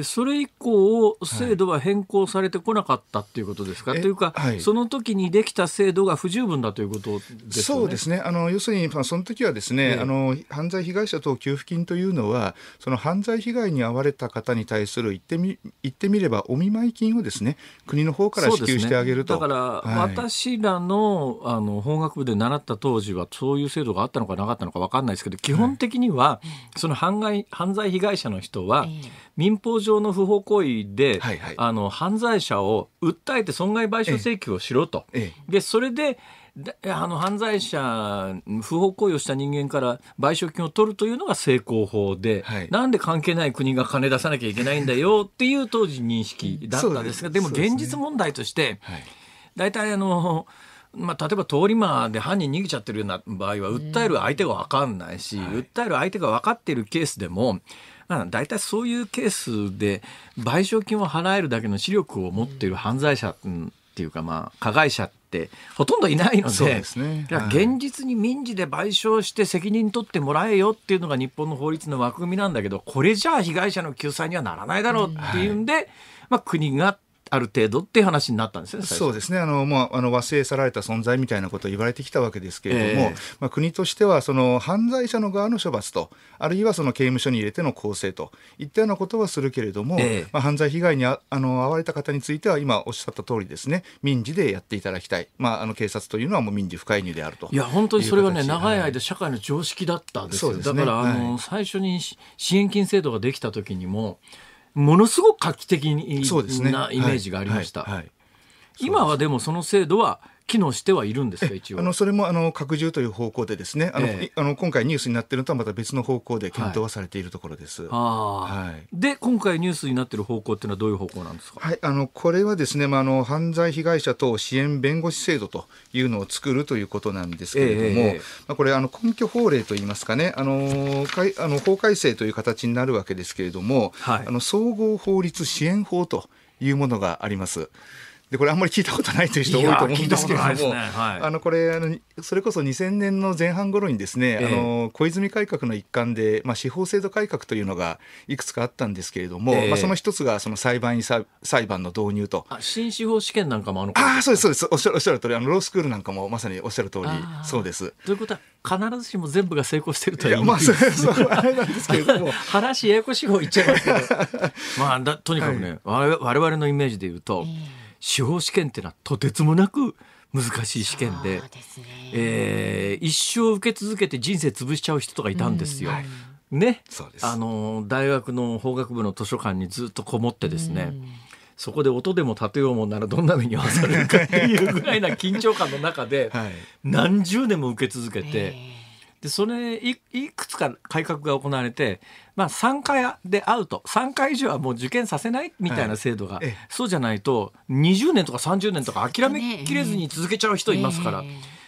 ーそれ以降制度は変更されてこなかったっていうことですか、えというか、はい。その時にできた制度が不十分だということですよね。そうですね。あの要するに、まあ、その時はですね、ええ。あの犯罪被害者等給付金というのはその犯罪被害に遭われた方に対する言ってみ言ってみればお見舞い金をですね国の方から支給してあげると。ね、だから、はい。私らのあの法学部で習った当時はそういう制度があったのかなかったのか分かんないですけど基本的には、その犯罪犯罪被害者の人は、ええ。民法上の不法行為で、はいはい。あの犯罪者を訴えて損害賠償請求をしろと。ええ。でそれでであの犯罪者不法行為をした人間から賠償金を取るというのが成功法で、はい。なんで関係ない国が金出さなきゃいけないんだよ っていう当時認識だったんですが、です。でも現実問題としてはい。大体あの、まあ、例えば通り魔で犯人逃げちゃってるような場合は訴える相手が分かんないし、訴える相手が分かっているケースでもまあ大体そういうケースで賠償金を払えるだけの視力を持っている犯罪者うんっていうかまあ加害者ってほとんどいないので現実に民事で賠償して責任取ってもらえよっていうのが日本の法律の枠組みなんだけどこれじゃあ被害者の救済にはならないだろうっていうんで、まあ、国がある程度っていう話になったんですね。そうですね。あのもうあの忘れ去られた存在みたいなことを言われてきたわけですけれども、えー、まあ国としてはその犯罪者の側の処罰と、あるいはその刑務所に入れての構成といったようなことはするけれども、えー、まあ犯罪被害にああの遭われた方については今おっしゃった通りですね、民事でやっていただきたい。まああの警察というのはもう民事不介入であるといや本当にそれはね長い間社会の常識だったんですよ。すね、だからあの、はい、最初に支援金制度ができた時にも。ものすごく画期的なイメージがありました。今はでもその制度は機能してはいるんですか一応あのそれもあの拡充という方向でですねあの、えあの今回ニュースになっているのとはまた別の方向で検討はされているところです。はい、で今回ニュースになっている方向っていうのはどういう方向なんですか？はいあのこれはですねまああの犯罪被害者等支援弁護士制度というのを作るということなんですけれども、え、まあこれあの根拠法令といいますかねあのかいあの法改正という形になるわけですけれども、はい、あの総合法律支援法というものがあります。でこれあんまり聞いたことないという人多いと思うんですけれども、ね。はい、あのこれあのそれこそ2000年の前半頃にですね、えー、あの小泉改革の一環で、まあ、司法制度改革というのがいくつかあったんですけれども、えー、まあ、その一つがその裁判員裁判の導入と。新司法試験なんかもあのあそうですそうです。おっしゃるおっしゃる通りあのロースクールなんかもまさにおっしゃる通りそうです。ということは必ずしも全部が成功してるとは言いまあ、そうそうあれなんですけれども。話ややこしい方言っちゃいますけど。まあだとにかくね、はい、我々のイメージで言うと。えー司法試験っていうのはとてつもなく難しい試験で、ね。えー、一生受け続けて人生潰しちゃう人とかいたんですよ。うん、ね、あの大学の法学部の図書館にずっとこもってですね、そこで音でも立てようもんならどんな目に遭わされるかっていうぐらいな緊張感の中で 何十年も受け続けて。でそれいいくつか改革が行われて、まあ、3回でアウト3回以上はもう受験させないみたいな制度が、はい、そうじゃないと20年とか30年とか諦めきれずに続けちゃう人いますから。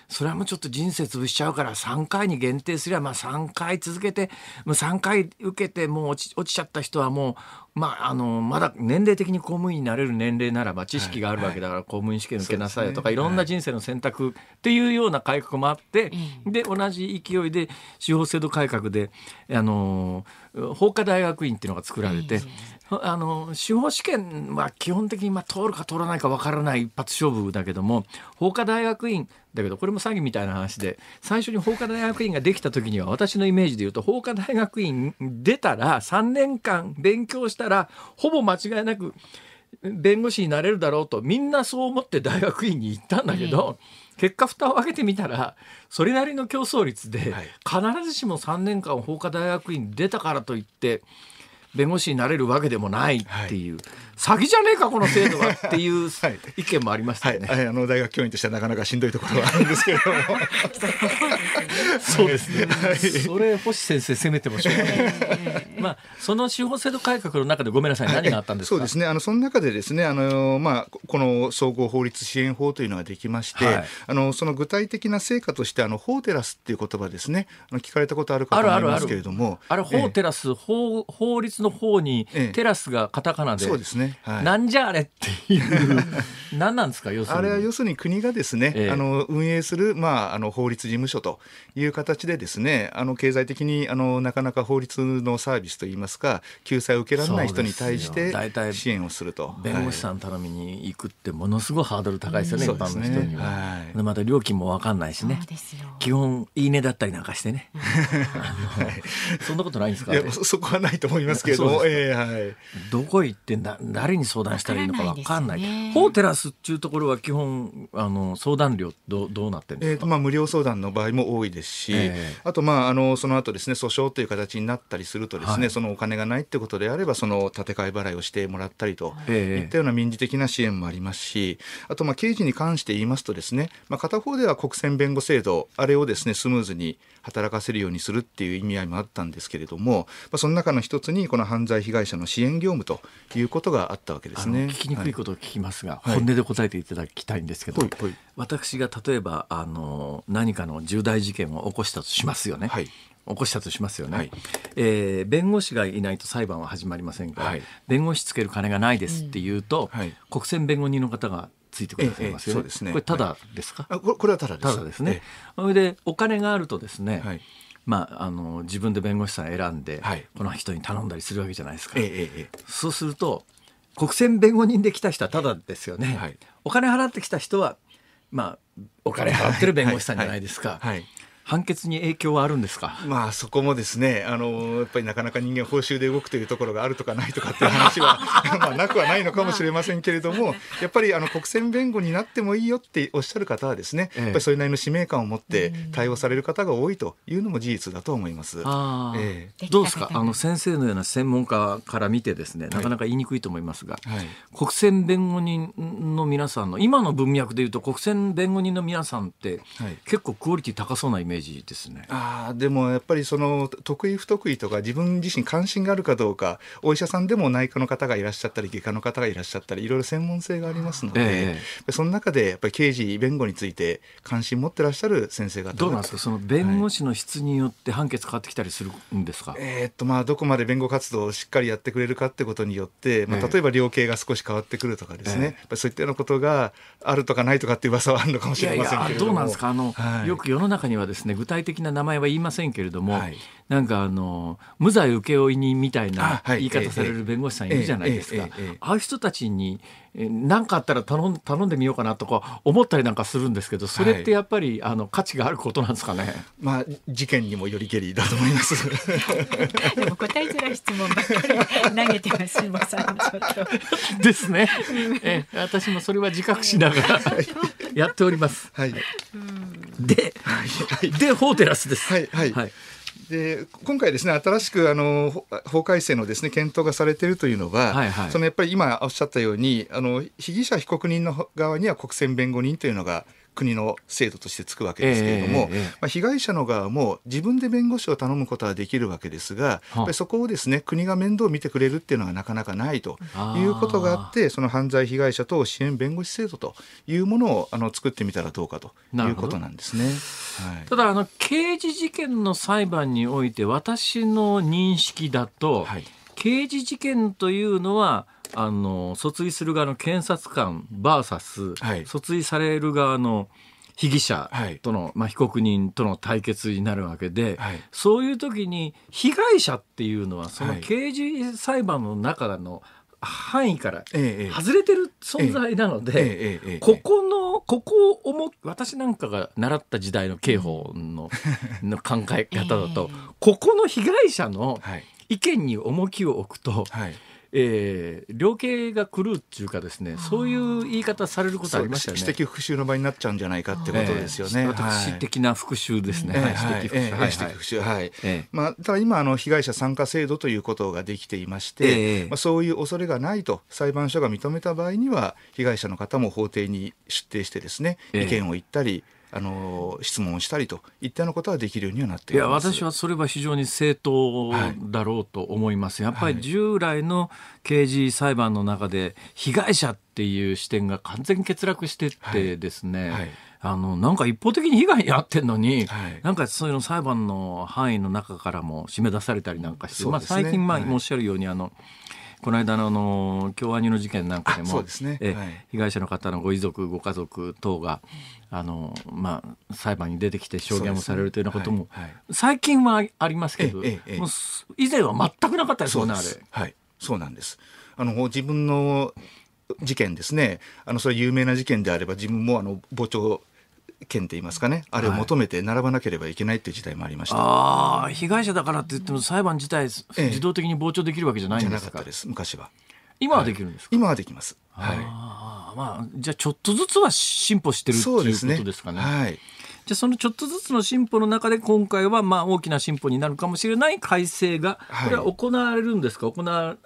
それはもうちょっと人生潰しちゃうから3回に限定すればまあ3回続けてもう3回受けてもう落ち落ちちゃった人はもう、まあ、あのまだ年齢的に公務員になれる年齢ならば知識があるわけだから公務員試験受けなさいよとか、いろんな人生の選択っていうような改革もあって、で同じ勢いで司法制度改革であの法科大学院っていうのが作られて、あの司法試験は基本的にまあ通るか通らないかわからない一発勝負だけども法科大学院だけどこれも詐欺みたいな話で最初に法科大学院ができた時には私のイメージで言うと法科大学院出たら3年間勉強したらほぼ間違いなく弁護士になれるだろうとみんなそう思って大学院に行ったんだけど、結果蓋を開けてみたらそれなりの競争率で、必ずしも3年間法科大学院出たからといって弁護士になれるわけでもないっていう、はい、詐欺じゃねえかこの制度はっていう 意見もありましたよね、はい。はい、あの大学教員としてはなかなかしんどいところはあるんですけれども。そうですね、それ星先生責めてもしょうがない。まあその司法制度改革の中でごめんなさい。何があったんですか？そうですね。あのその中でですねあの、まあ、この総合法律支援法というのができまして、あのその具体的な成果としてあの法テラスっていう言葉ですね。あの聞かれたことあるかと思いますけれども。あれ法テラス、法法律の方にテラスがカタカナで、そうですね、はい、なんじゃあれっていう。何なんですか要するに。あれは要するに国がですね、ええ、あの運営する、まあ、あの法律事務所という形でですねあの経済的にあのなかなか法律のサービスといいますか救済を受けられない人に対して支援をすると。弁護士さん頼みに行くってものすごいハードル高いですよね、うん、一般の人には、はい、また料金も分かんないしね。基本いいねだったりなんかしてね、はい、そんなことないんですか、ね、そこはないと思いますけれども、えーはい、どこ行ってんだ誰に相談したらいいのか分かんない。ない法テラスっていうところは基本あの相談料どどうなってるんですか？えー、まあ無料相談の場合も多いですし、えー、あとまああのその後ですね訴訟という形になったりするとですね、はい、そのお金がないってことであればその建て替え払いをしてもらったりといったような民事的な支援もありますし、あとまあ刑事に関して言いますとですね、まあ片方では国選弁護制度あれをですねスムーズに働かせるようにするっていう意味合いもあったんですけれども、まあ、その中の一つにこの犯罪被害者の支援業務ということがあったわけですね。聞きにくいことを聞きますが、はい、本音で答えていただきたいんですけど、はいはい、私が例えばあの何かの重大事件を起こしたとしますよね。起こしたとしますよね、はい、えー、弁護士がいないと裁判は始まりませんから、はい、弁護士つける金がないですって言うと、うんはい、国選弁護人の方がついてくださいますよね。えええ、ね。これただですか、あこれはただです。ただですね。それでお金があるとですね、はい、まあ、あの自分で弁護士さん選んで、はい、この人に頼んだりするわけじゃないですか。そうすると国選弁護人で来た人はただですよね、はい。お金払ってきた人はまあお金払ってる弁護士さんじゃないですか、はい判決に影響はあるんですか？まあそこもですねあのやっぱりなかなか人間報酬で動くというところがあるとかないとかっていう話は まあなくはないのかもしれませんけれどもやっぱりあの国選弁護になってもいいよっておっしゃる方はですね、ええ。やっぱりそれなりの使命感を持って対応される方が多いというのも事実だと思います。あーえどうですか？あの先生のような専門家から見てですねなかなか言いにくいと思いますが、はい。国選弁護人の皆さんの今の文脈でいうと国選弁護人の皆さんって、はい。結構クオリティ高そうなイメージですね。あーでもやっぱりその得意不得意とか自分自身関心があるかどうかお医者さんでも内科の方がいらっしゃったり外科の方がいらっしゃったりいろいろ専門性がありますので、ええ。その中でやっぱり刑事弁護について関心持ってらっしゃる先生方がどうなんですか？その弁護士の質によって判決変わってきたりするんですか、えーっとまあ、どこまで弁護活動をしっかりやってくれるかってことによって、まあ、ええ。例えば量刑が少し変わってくるとかですね、えそういったようなことがあるとかないとかっていう噂はあるのかもしれませんけれども。どうなんですか？あの、はい。よく世の中にはですね具体的な名前は言いませんけれども、はい。なんかあの無罪請負人みたいな言い方される弁護士さんいるじゃないですか、ああいう人たちに何かあったら頼ん頼んでみようかなとか思ったりなんかするんですけどそれってやっぱり、あの価値があることなんですかね？まあ、事件にもよりけりだと思います。でも答えづらい質問ばっかり投げてます辛坊さんちょっと。ですね、ええ私もそれは自覚しながらやっております。はいで、で法テラスです。はいはいはいで今回ですね新しくあのほ法改正のですね検討がされているというのは、はいはい。そのやっぱり今おっしゃったようにあの被疑者被告人の側には国選弁護人というのが国の制度としてつくわけですけれども、ええええまあ、被害者の側も自分で弁護士を頼むことはできるわけですが、やっぱりそこをですね国が面倒を見てくれるっていうのがなかなかないということがあってその犯罪被害者等支援弁護士制度というものをあの作ってみたらどうかということなんですね。はい。ただあの刑事事件の裁判において私の認識だと、はい。刑事事件というのはあの訴追する側の検察官 VS、はい。訴追される側の被疑者はい。との、まあ、被告人との対決になるわけで、はい。そういう時に被害者っていうのはそのはい。刑事裁判の中の範囲から外れてる存在なので、ここのここを思私なんかが習った時代の刑法の の考え方だと、ここの被害者のはい。意見に重きを置くと、はいえー量刑が狂うっていうかですねそういう言い方されることありましたよね。私的復讐の場になっちゃうんじゃないかってことですよね。えー私的な復讐ですね。はい。私的復讐。はい。ええ私的復讐。はい。ええ。まあ、ただ今あの被害者参加制度ということができていまして、ええ。まあ、そういう恐れがないと裁判所が認めた場合には被害者の方も法廷に出廷してですね、ええ。意見を言ったりあの質問をしたりといったようなことはできるようにはなっていや。私はそれは非常に正当だろうと思います。やっぱり従来の刑事裁判の中で被害者っていう視点が完全に欠落してってですね、はい。あのなんか一方的に被害に遭ってんのに、はい。なんかそういうの裁判の範囲の中からも締め出されたりなんかして、まあ、最近まあはい。おっしゃるようにあのこの間のあの京アニの事件なんかでもねえはい被害者の方のご遺族ご家族等があの、まあ、裁判に出てきて証言をされるというようなことも、はいはい最近はありますけど、ええええもうす以前は全くなかったですよねあれ。はい、そうなんです。あの自分の事件ですね。あのそれ有名な事件であれば自分もあの傍聴権って言いますかね。あれを求めて並ばなければいけないっていう時代もありました。ああ被害者だからって言っても裁判自体ええ自動的に傍聴できるわけじゃないんですか？なかったです。昔は。今はできるんですか、今はできます。はい。ああまあじゃあちょっとずつは進歩してるっていうことそうですね。ですかね。はい。じゃあそのちょっとずつの進歩の中で今回はまあ大きな進歩になるかもしれない改正がはい。これは行われるんですか？行わ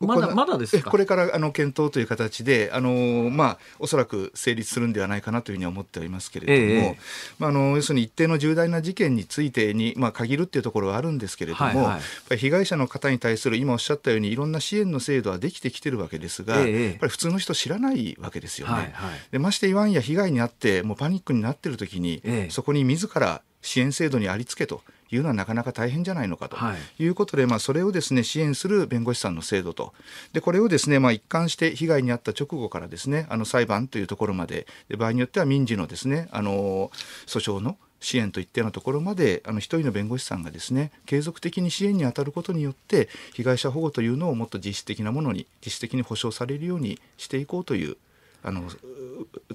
まだ行まだですこれからあの検討という形で、あのまあ、おそらく成立するんではないかなというふうに思っておりますけれども、ええまあ、あの要するに一定の重大な事件についてに、まあ、限るっていうところはあるんですけれども、はいはい。被害者の方に対する今おっしゃったようにいろんな支援の制度はできてきてるわけですが、ええやっぱり普通の人知らないわけですよね。はいはい。でまして言わんや被害に遭ってもうパニックになってる時に、ええそこに自ら支援制度にありつけというのはなかなか大変じゃないのかと。はい。いうことで、まあ、それをですね支援する弁護士さんの制度と。でこれをですね、まあ、一貫して被害に遭った直後からですねあの裁判というところまで。で場合によっては民事のですねあの訴訟の支援といったようなところまであの一人の弁護士さんがですね継続的に支援に当たることによって被害者保護というのをもっと実質的なものに実質的に保障されるようにしていこうというあの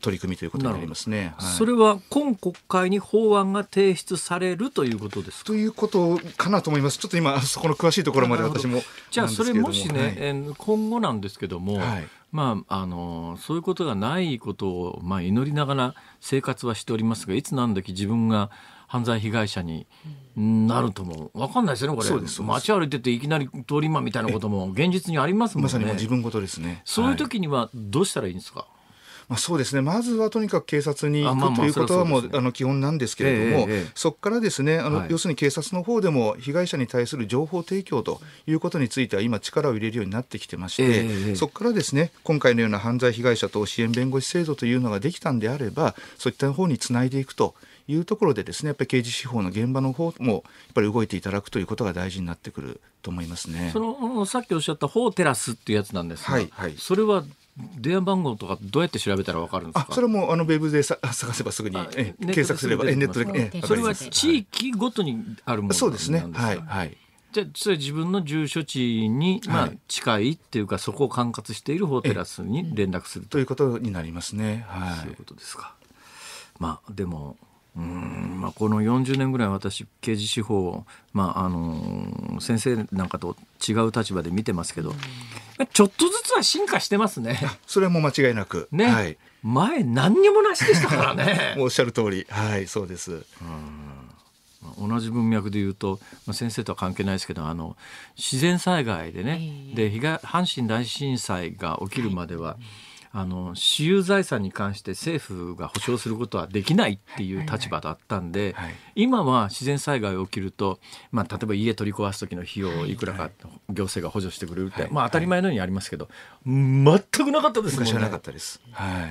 取り組みということになりますね。はい、それは今国会に法案が提出されるということですということかなと思います。ちょっと今そこの詳しいところまで私もじゃあそれもしね、はい、今後なんですけども、はい、まああのそういうことがないことをまあ祈りながら生活はしておりますが、いつ何時自分が犯罪被害者になるとも分かんないですよね、これ。街歩いてていきなり通り魔みたいなことも現実にありますもんね。まさに自分事ですね。そういう時にはどうしたらいいんですか、はいまあ、そうですね。まずはとにかく警察に行くということはもうあの基本なんですけれども、えー、そこからですねあの、はい、要するに警察の方でも被害者に対する情報提供ということについては今力を入れるようになってきてまして、えー、そこからですね今回のような犯罪被害者等支援弁護士制度というのができたんであればそういった方につないでいくと。いうところでですねやっぱり刑事司法の現場の方もやっぱり動いていただくということが大事になってくると思いますね。そのさっきおっしゃった法テラスっていうやつなんですが、はいはい、それは電話番号とかどうやって調べたらわかるんですか？それもあのウェブでさ探せばすぐにえ検索すればネットで、えそれは地域ごとにあるものそうですね。はい。はいじゃそれ自分の住所地に、まあ、近いっていうか、そこを管轄している法テラスに連絡するということになりますね。はい、そういうことですか。まあでもうんまあ、この40年ぐらい私刑事司法、まああの先生なんかと違う立場で見てますけど、ちょっとずつは進化してますね。それも間違いなく。ね。はい、前何にもなしでしたからね。おっしゃる通り。はい、そうです。同じ文脈で言うと、まあ、先生とは関係ないですけどあの自然災害でね、えー、で阪神大震災が起きるまでは、はいあの私有財産に関して政府が保障することはできないっていう立場だったんで、今は自然災害が起きると、まあ、例えば家取り壊す時の費用をいくらか行政が補助してくれるって、まあ、当たり前のようにありますけど、全くなかったですね。なかったです、は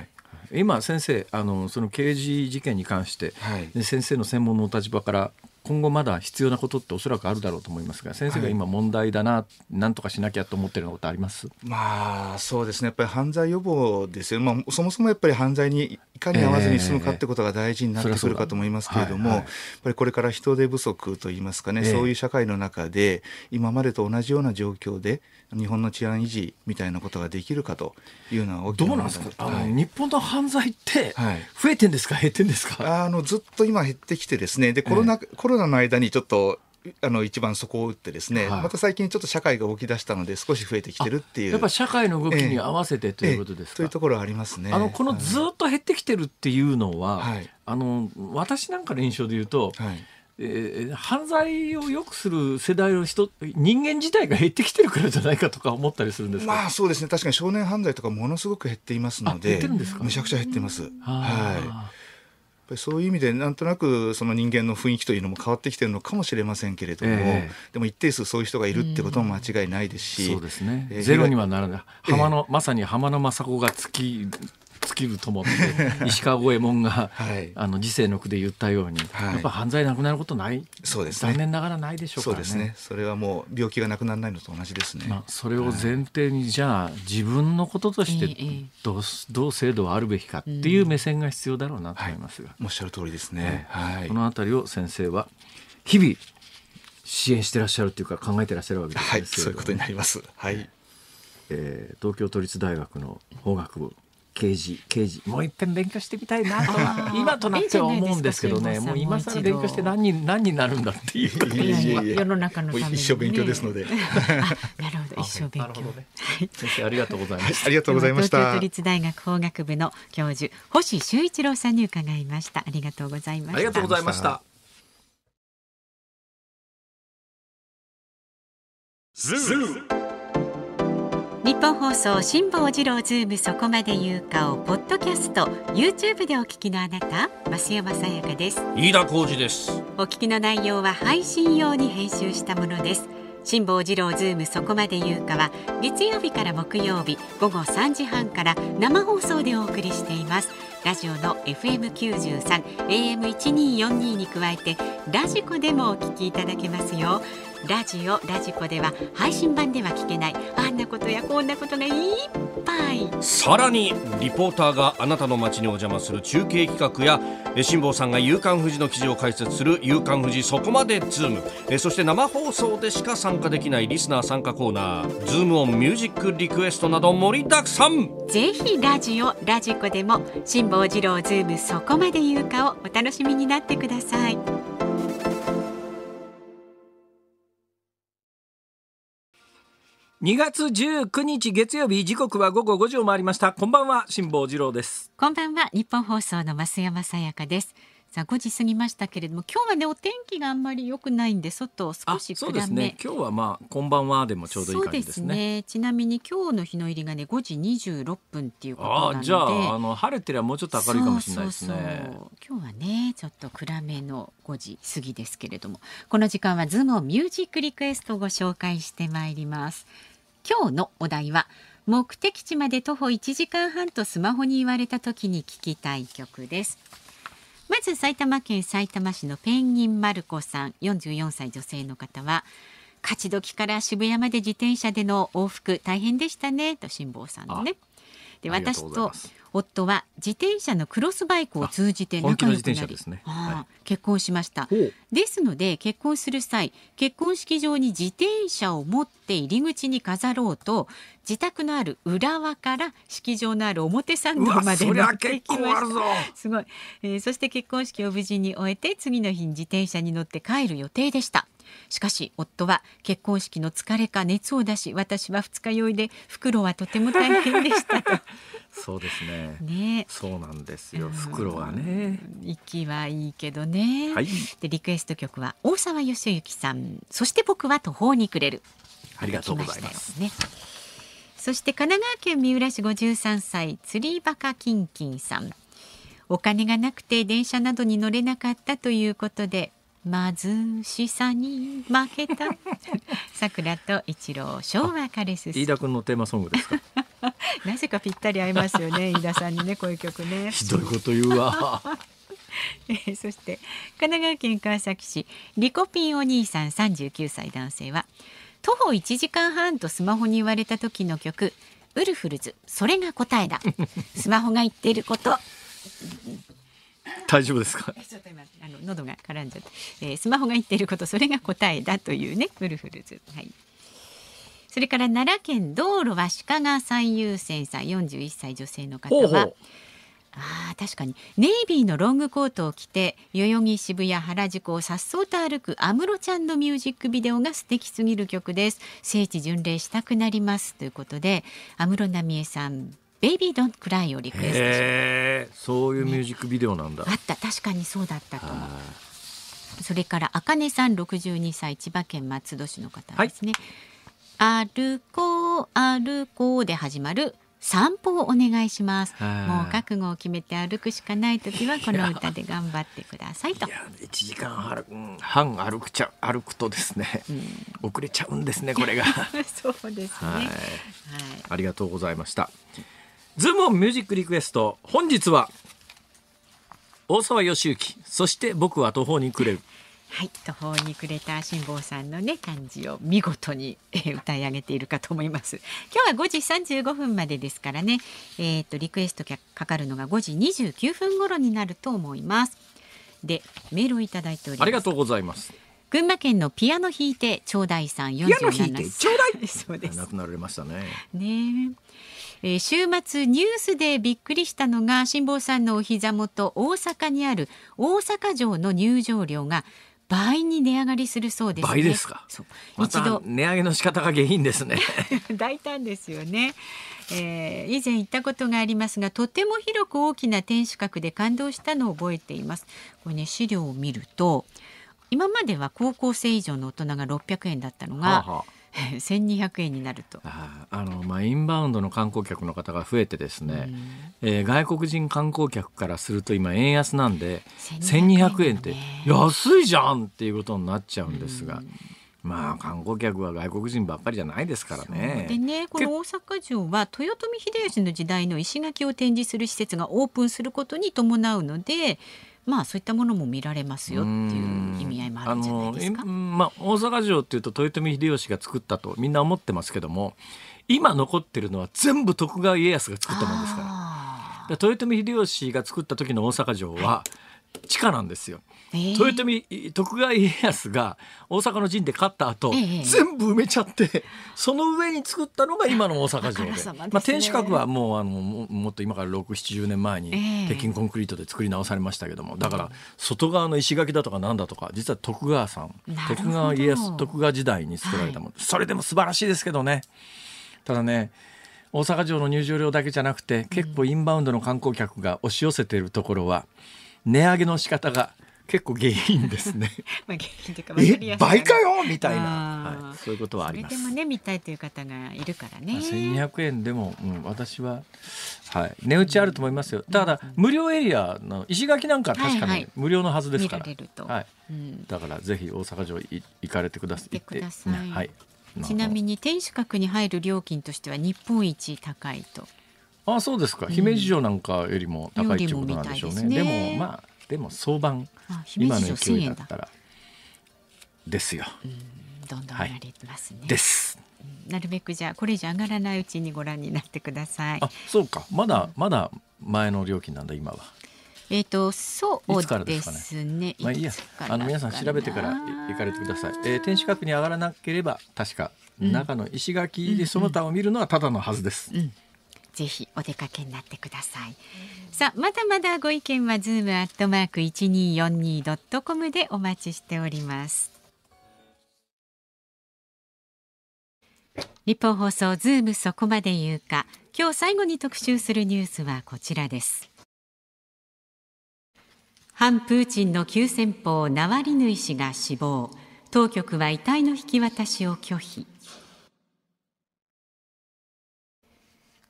い。今先生あのその刑事事件に関して、はい、先生の専門のお立場から今後まだ必要なことっておそらくあるだろうと思いますが先生が今問題だな、はい、なんとかしなきゃと思ってるようなことあります？まあそうですね。やっぱり犯罪予防ですよ、まあ、そもそもやっぱり犯罪にいかに合わずに済むかってことが大事になってくるかと思いますけれども、やっぱりこれから人手不足といいますかね、えー、そういう社会の中で今までと同じような状況で日本の治安維持みたいなことができるかというのは大きなどうなんですか、あの、はい、日本の犯罪って増えてんですか、減ってんですか？あのずっと今減ってきてですね。でコロナ、えー、コロナの間にちょっとあの一番そこを打ってですね、はい、また最近ちょっと社会が動き出したので少し増えてきてるっていう。やっぱ社会の動きに合わせてということですか、えーえー、というところありますね。あのこのずっと減ってきてるっていうのは、はい、あの私なんかの印象で言うと、はい。えー、犯罪をよくする世代の人人間自体が減ってきてるからじゃないかとか思ったりするんですまあそうですね。確かに少年犯罪とかものすごく減っていますのでめちゃくちゃ減っています。はいそういう意味でなんとなくその人間の雰囲気というのも変わってきてるのかもしれませんけれども、えー、でも一定数そういう人がいるってことも間違いないですし、そうですね、えー、ゼロにはならない。浜の、えー、まさに浜の政子が月尽きると思って 石川五右衛門が、はい、あの時世の句で言ったように、はい、やっぱ犯罪なくなることない？そうです、ね、残念ながらないでしょうからね。そうですね。それはもう病気がなくならないのと同じですね、まあ、それを前提に、じゃあ自分のこととしてどう,、どう制度はあるべきかっていう目線が必要だろうなと思いますが、おっしゃる通りですね、はい、この辺りを先生は日々支援してらっしゃるというか考えてらっしゃるわけですけど、はい、そういうことになります。はい。えー、東京都立大学の法学部刑事刑事。もう一遍勉強してみたいなと今となっては思うんですけどね。もう今更勉強して何に何になるんだっていう。世の中の一生勉強ですので。なるほど。一生勉強、ね、先生ありがとうございました、ありがとうございました。東京都立大学法学部の教授星周一郎さんに伺いましたありがとうございました。ありがとうございました。ズーニッポン放送辛坊治郎ズームそこまで言うかをポッドキャスト YouTube でお聞きのあなた増山さやかです。飯田浩二です。お聞きの内容は配信用に編集したものです。辛坊治郎ズームそこまで言うかは月曜日から木曜日午後3時半から生放送でお送りしています。ラジオの FM93 AM1242 に加えてラジコでもお聞きいただけますよラジオラジコでは配信版では聞けないあんなことやこんなことがいっぱい。さらにリポーターがあなたの街にお邪魔する中継企画やえ辛坊さんが夕刊フジの記事を解説する夕刊フジそこまでズーム。えそして生放送でしか参加できないリスナー参加コーナー。ズームオンミュージックリクエストなど盛りだくさん。ぜひラジオラジコでも辛坊治郎ズームそこまで言うかをお楽しみになってください2月19日月曜日時刻は午後5時を回りました。こんばんは辛坊治郎です。こんばんは日本放送の増山さやかです。さあ5時過ぎましたけれども今日はねお天気があんまり良くないんで外少しそうですね。今日はまあこんばんはでもちょうどいい感じですそうね。ちなみに今日の日の入りがね5時26分っていうことなので。ああじゃああの晴れてりゃもうちょっと明るいかもしれないですね。今日はねちょっと暗めの5時過ぎですけれども。この時間はズームをミュージックリクエストをご紹介してまいります今日のお題は目的地まで徒歩1時間半とスマホに言われた時に聞きたい曲です。まず埼玉県埼玉市のペンギンマルコさん44歳女性の方は勝ち時から渋谷まで自転車での往復大変でしたねと辛坊さんのね。で私と夫は自転車のクロスバイクを通じて仲良くなりね。ああは結婚しました。ですので結婚する際結婚式場に自転車を持って入り口に飾ろうと自宅のある浦和から式場のある表参う道までわそりゃ乗って結きました。すごい、えーそして結婚式を無事に終えて次の日に自転車に乗って帰る予定でした。しかし夫は結婚式の疲れか熱を出し私は二日酔いで袋はとても大変でしたと そうですね。ね。そうなんですよ。袋はね。息はいいけどね、はい。でリクエスト曲は大沢義之さん。そして僕は途方に暮れる。ありがとうございます。ね。そして神奈川県三浦市53歳釣りバカキンキンさん。お金がなくて電車などに乗れなかったということで貧しさに負けた。桜と一郎昭和カレス飯田君のテーマソングですか？なぜかぴったり合いますよね 飯田さんにねこういう曲ね。ひどいこと言うわ。えーそして神奈川県川崎市リコピンお兄さん39歳男性は徒歩1時間半とスマホに言われた時の曲ウルフルズそれが答えだ。スマホが言っていること。大丈夫ですか？ちょっと今あの喉が絡んじゃって、えースマホが言っていることそれが答えだというねウルフルズ。はいそれから奈良県道路は鹿が最優先さん41歳女性の方はほうほう。あー確かに。ネイビーのロングコートを着て代々木渋谷原宿をさっそうと歩く安室ちゃんのミュージックビデオが素敵すぎる曲です。聖地巡礼したくなりますということで安室奈美恵さんベイビードンクライをリクエストしへえそういうミュージックビデオなんだ、あった。確かにそうだったと思う。はそれから茜さん62歳千葉県松戸市の方ですね、歩こう歩こうで始まる散歩をお願いします。はい。もう覚悟を決めて歩くしかない時はこの歌で頑張ってくださいと。いや1時間半うん半歩くちゃ歩くとですね、遅れちゃうんですねこれが。そうですね。はい。はい。ありがとうございました。ズームオンミュージックリクエスト本日は大沢義之そして僕は途方に暮れるはい、途方に暮れた辛坊さんのね感じを見事に、えー歌い上げているかと思います。今日は5時35分までですからね。えっ、とリクエストがかかるのが5時29分頃になると思います。でメールをいただいております。ありがとうございます群馬県のピアノ弾いてちょうだいさん47ピアノ弾いてちょうだい？そうです亡くなられましたねねええー週末ニュースでびっくりしたのが辛坊さんのお膝元大阪にある大阪城の入場料が倍に値上がりするそうですね。倍ですか？一度。値上げの仕方が下品ですね。大胆ですよね、えー以前行ったことがありますがとても広く大きな天守閣で感動したのを覚えています。これね資料を見ると今までは高校生以上の大人が600円だったのが、はあは 1200円になると。ああのまあインバウンドの観光客の方が増えてですね、えー外国人観光客からすると今円安なんで1200 1200円ってね安いじゃんっていうことになっちゃうんですが、まあ観光客は外国人ばっかりじゃないですからね。でねこの大阪城は豊臣秀吉の時代の石垣を展示する施設がオープンすることに伴うのでまあそういったものも見られますよっていう意味合いもあるんじゃないですか？まあ、大阪城っていうと豊臣秀吉が作ったとみんな思ってますけども今残ってるのは全部徳川家康が作ったものですから。豊臣秀吉が作った時の大阪城は地下なんですよ。ーえ。ー豊臣徳川家康が大阪の陣で勝った後、ええ全部埋めちゃってその上に作ったのが今の大阪城で。ね。まあ、天守閣はもうあのももっと今から670年前にええ。鉄筋コンクリートで作り直されましたけどもだから外側の石垣だとかなんだとか実は徳川さん徳川家康徳川時代に作られたもの、それでも素晴らしいですけどね。ただね大阪城の入場料だけじゃなくて結構インバウンドの観光客が押し寄せているところは値上げの仕方が結構原因ですね。まあ原因というか分かりえ倍かよ？みたいあな、ー。はい、そういうことはあります。でもね見たいという方がいるからね。1200円でも、うん、私は、はい、値打ちあると思いますよ。ただ無料エリアの石垣なんかは確かにはいはい。無料のはずですから、見られると。はい、うん。だからぜひ大阪城い行かれてください行ってください。ねはい、ちなみに天守閣に入る料金としては日本一高いと。あそうですか。姫路城なんかよりも高いっていうことなんでしょうね。でよりもみたいでもまあでも相場今路城1000の勢いだ。ったら。ですよ、どんどん見られてますね。です。なるべくじゃあこれ以上上がらないうちにご覧になってください。あ。そうか。まだまだ前の料金なんだ今は。えっ、とそういつからでですかね。まあいいや。あの皆さん調べてから行かれてください、えー天守閣に上がらなければ確か中の石垣でその他を見るのはただのはずです、ぜひお出かけになってください。さあまだまだご意見はズームアットマーク一二四二ドットコムでお待ちしております。ニッポン放送ズームそこまで言うか今日最後に特集するニュースはこちらです。反プーチンの急先鋒ナワリヌイ氏が死亡当局は遺体の引き渡しを拒否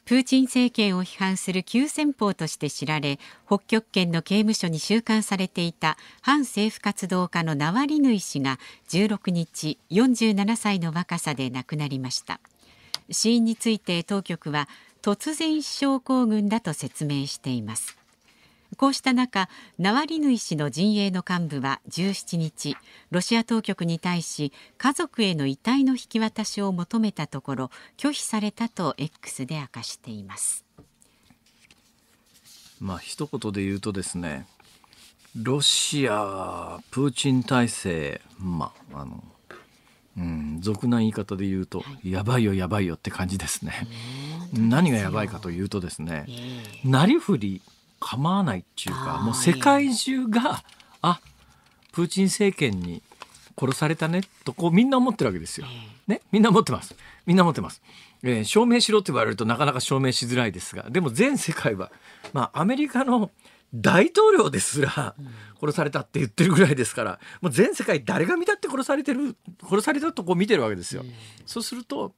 プーチン政権を批判する急先鋒として知られ北極圏の刑務所に収監されていた反政府活動家のナワリヌイ氏が16日47歳の若さで亡くなりました。死因について当局は突然死症候群だと説明しています。こうした中ナワリヌイ氏の陣営の幹部は17日ロシア当局に対し家族への遺体の引き渡しを求めたところ拒否されたと X で明かしています。まあ一言で言うとですねロシアプーチン体制まああのうん俗な言い方で言うと、やばいよやばいよって感じですね。何がやばいかというとですね、なりふり構わないっていうかもう世界中があプーチン政権に殺されたねとこうみんな思ってるわけですよ。ねみんな思ってますみんな思ってます。えー証明しろって言われるとなかなか証明しづらいですがでも全世界はまあアメリカの大統領ですら殺されたって言ってるぐらいですからもう全世界誰が見たって殺されてる殺されたとこ見てるわけですよ。そうすると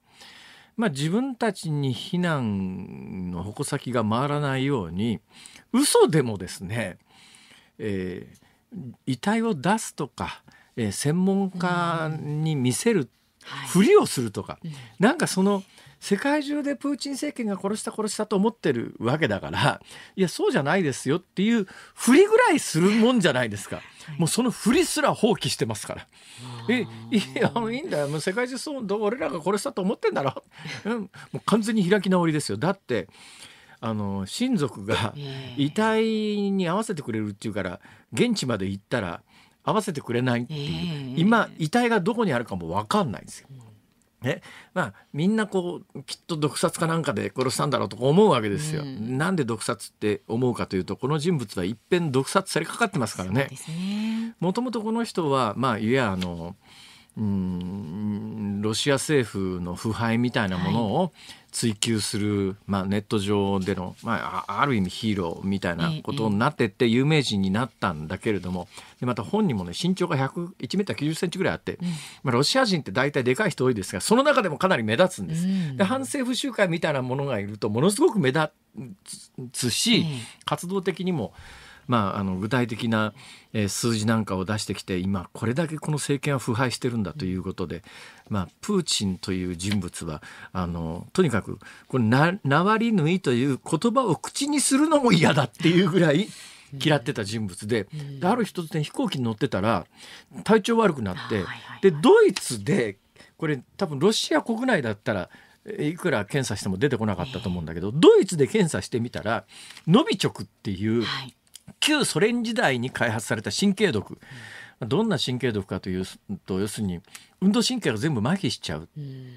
まあ、自分たちに非難の矛先が回らないように嘘でもですね、えー遺体を出すとか、えー専門家に見せるふりをするとか、なんかその世界中でプーチン政権が殺した殺したと思ってるわけだからいやそうじゃないですよっていうふりぐらいするもんじゃないですか。もうそのふりすら放棄してますから。えいやいいんだよ。もう世界中そうどう俺らが殺したと思ってんだろ、うん、もう完全に開き直りですよ。だってあの親族が遺体に合わせてくれるっていうから現地まで行ったら合わせてくれないっていう、ええ。今遺体がどこにあるかも分かんないんですよ。ね。まあ、みんなこうきっと毒殺かなんかで殺したんだろうとか思うわけですよ。うん。なんで毒殺って思うかというとこの人物は一遍毒殺されかかってますからね。もともとこの人はまあいやあのうーんロシア政府の腐敗みたいなものを追求する、まあ、ネット上での、まあ、あある意味ヒーローみたいなことになってって有名人になったんだけれどもでまた本人もね身長が101メーター90センチぐらいあって、まあ、ロシア人って大体でかい人多いですがその中でもかなり目立つんです。うん。で反政府集会みたいなものがいるとものすごく目立つし、ええ。活動的にも、まあ、あの具体的な、えー数字なんかを出してきて今これだけこの政権は腐敗してるんだということで、まあ、プーチンという人物はあのとにかくこれな「ナワリヌイ」という言葉を口にするのも嫌だっていうぐらい嫌ってた人物で,、である日突然飛行機に乗ってたら体調悪くなって、でドイツでこれ多分ロシア国内だったらいくら検査しても出てこなかったと思うんだけど、ドイツで検査してみたらノビチョクっていう旧ソ連時代に開発された神経毒、どんな神経毒かというと要するに運動神経が全部麻痺しちゃうっ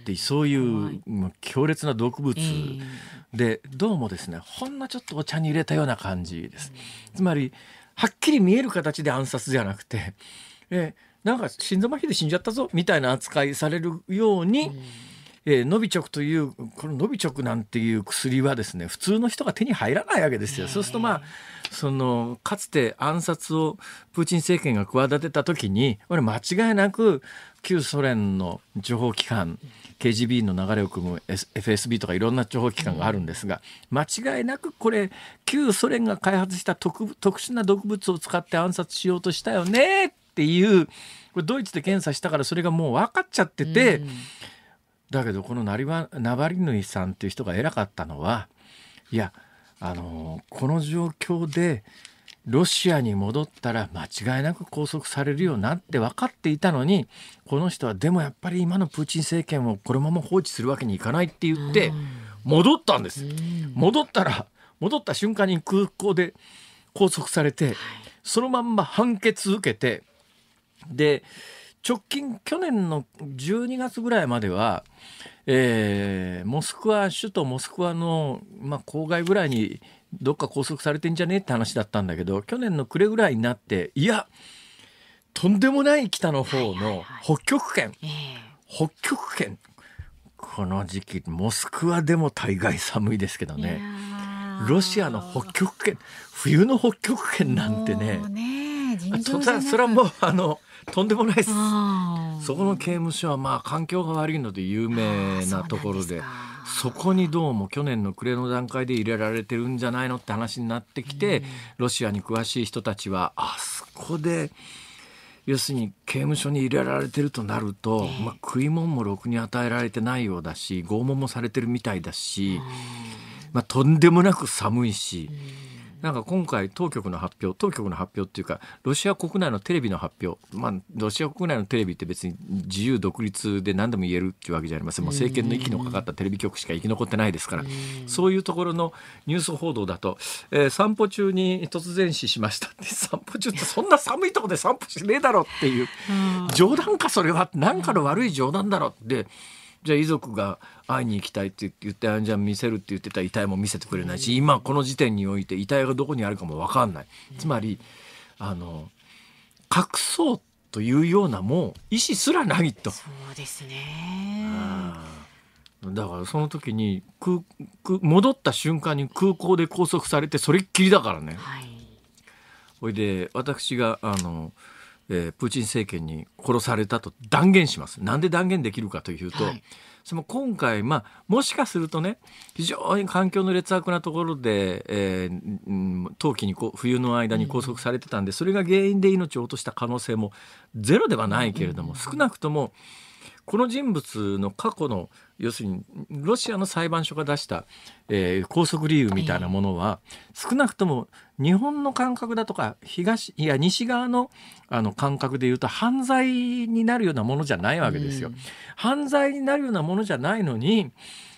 ていうそういう強烈な毒物。でどうもですねほんのちょっとお茶に入れたような感じです。つまりはっきり見える形で暗殺じゃなくてえなんか心臓麻痺で死んじゃったぞみたいな扱いされるように、えーノビチョクというこのノビチョクなんていう薬はですね普通の人が手に入らないわけですよ。そうするとまあそのかつて暗殺をプーチン政権が企てた時にこれ間違いなく旧ソ連の情報機関 KGB の流れを組む FSB とかいろんな情報機関があるんですが間違いなくこれ旧ソ連が開発した特特殊な毒物を使って暗殺しようとしたよねっていうこれドイツで検査したからそれがもう分かっちゃってて。だけどこのナリワナバリヌイさんっていう人が偉かったのはいやあのこの状況でロシアに戻ったら間違いなく拘束されるよなって分かっていたのにこの人はでもやっぱり今のプーチン政権をこのまま放置するわけにいかないって言って戻ったんです。戻ったら戻った瞬間に空港で拘束されてそのまんま判決受けてで直近去年の12月ぐらいまでは、えーモスクワ首都モスクワの、まあ、郊外ぐらいにどっか拘束されてんじゃねえって話だったんだけど去年の暮れぐらいになっていやとんでもない北の方の北極圏。ええ。北極圏。この時期モスクワでも大概寒いですけどね。ー。ロシアの北極圏。冬の北極圏なんてね。ねそれはもうあのとんでもないです。そこの刑務所はまあ環境が悪いので有名なところでそこにどうも去年の暮れの段階で入れられてるんじゃないのって話になってきて、ロシアに詳しい人たちはあそこで要するに刑務所に入れられてるとなると、まあ、食い物もろくに与えられてないようだし拷問もされてるみたいだし、まあ、とんでもなく寒いし。なんか今回当局の発表当局の発表っていうかロシア国内のテレビの発表。まあロシア国内のテレビって別に自由独立で何でも言えるっていうわけじゃありません。もう政権の息のかかったテレビ局しか生き残ってないですから。そういうところのニュース報道だと、えー散歩中に突然死しましたって 散歩中ってそんな寒いとこで散歩しねえだろっていう。冗談かそれは。何かの悪い冗談だろってじゃあ遺族が会いに行きたいって言ってあじゃあ見せるって言ってた遺体も見せてくれないし今この時点において遺体がどこにあるかも分かんない。つまりあの隠そうというようなもう意思すらないと。そうですね。だからその時に空空戻った瞬間に空港で拘束されてそれっきりだからね。はい。ほいで私があの、えープーチン政権に殺されたと断言します。なんで断言できるかというと、はい。その今回、まあ、もしかするとね非常に環境の劣悪なところで、えーうん冬季にこう冬の間に拘束されてたんで、それが原因で命を落とした可能性もゼロではないけれども、少なくともこの人物の過去の要するにロシアの裁判所が出した、えー拘束理由みたいなものは、少なくとも日本の感覚だとか東いや西側のあの感覚で言うと犯罪になるようなものじゃないわけですよ。犯罪になるようなものじゃないのに、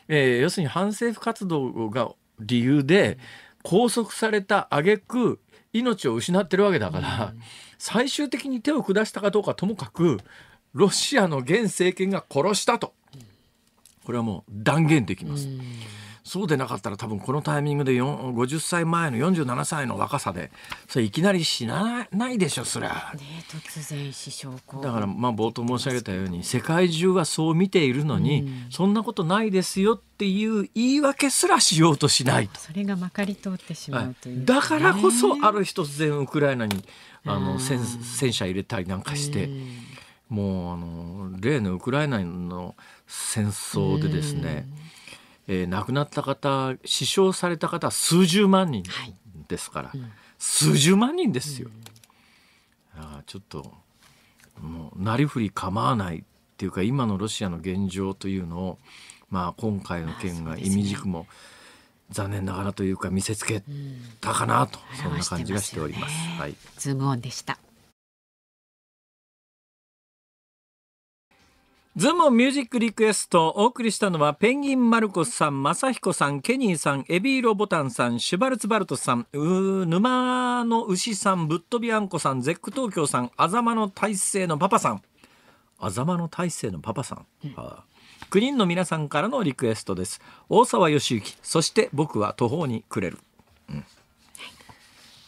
えー要するに反政府活動が理由で拘束された挙句命を失ってるわけだから、最終的に手を下したかどうかともかくロシアの現政権が殺したと。これはもう断言できます。そうでなかったら多分このタイミングで4 50歳前の47歳の若さでそれいきなり死なないでしょそりゃ。ね突然死傷行だからまあ冒頭申し上げたように世界中はそう見ているのに、そんなことないですよっていう言い訳すらしようとしないと。それがまかり通ってしまうという、はい。だからこそねある日突然ウクライナにあの戦戦車入れたりなんかして、もうあの例のウクライナの戦争でですね、えー亡くなった方死傷された方は数十万人ですから、数十万人ですよ。あーちょっともうなりふり構わないっていうか今のロシアの現状というのを、まあ、今回の件が意味軸も残念ながらというか見せつけたかなと、そんな感じがしております。すよねはい。ズームオンでした。ズームミュージックリクエストお送りしたのはペンギンマルコスさん、マサヒコさん、ケニーさん、エビーロボタンさん、シュバルツバルトさん、うー沼の牛さん、ぶっ飛びあんこさん、ゼック東京さん、あざまの大勢のパパさん、あざまの大勢のパパさん。あ9人の皆さんからのリクエストです。大沢誉志幸、そして僕は途方に暮れる。うん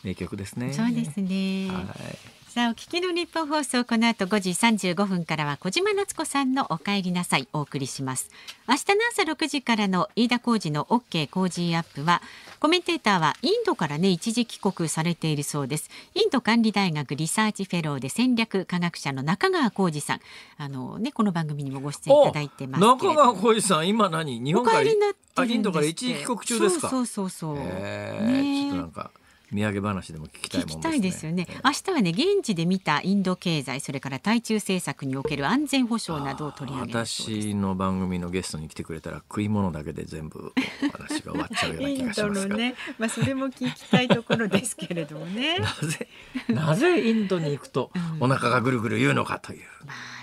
名曲ですね。そうですね。はい。さあお聞きのニッポン放送この後5時35分からは小島夏子さんのお帰りなさい。お送りします。明日の朝6時からの飯田浩二の OK 工事アップはコメンテーターはインドからね一時帰国されているそうです。インド管理大学リサーチフェローで戦略科学者の中川コージさん。あのねこの番組にもご出演いただいてます中川浩二さん今何？日本からインドから一時帰国中ですか？そうそうそうそう、えー。ねちょっとなんか土産話でも聞きたいもんですね聞きたいですよね。明日はね現地で見たインド経済それから対中政策における安全保障などを取り上げ。私の番組のゲストに来てくれたら食い物だけで全部お話が終わっちゃうような気がしますが、まあそれも聞きたいところですけれどもね。なぜなぜインドに行くとお腹がぐるぐる言うのかという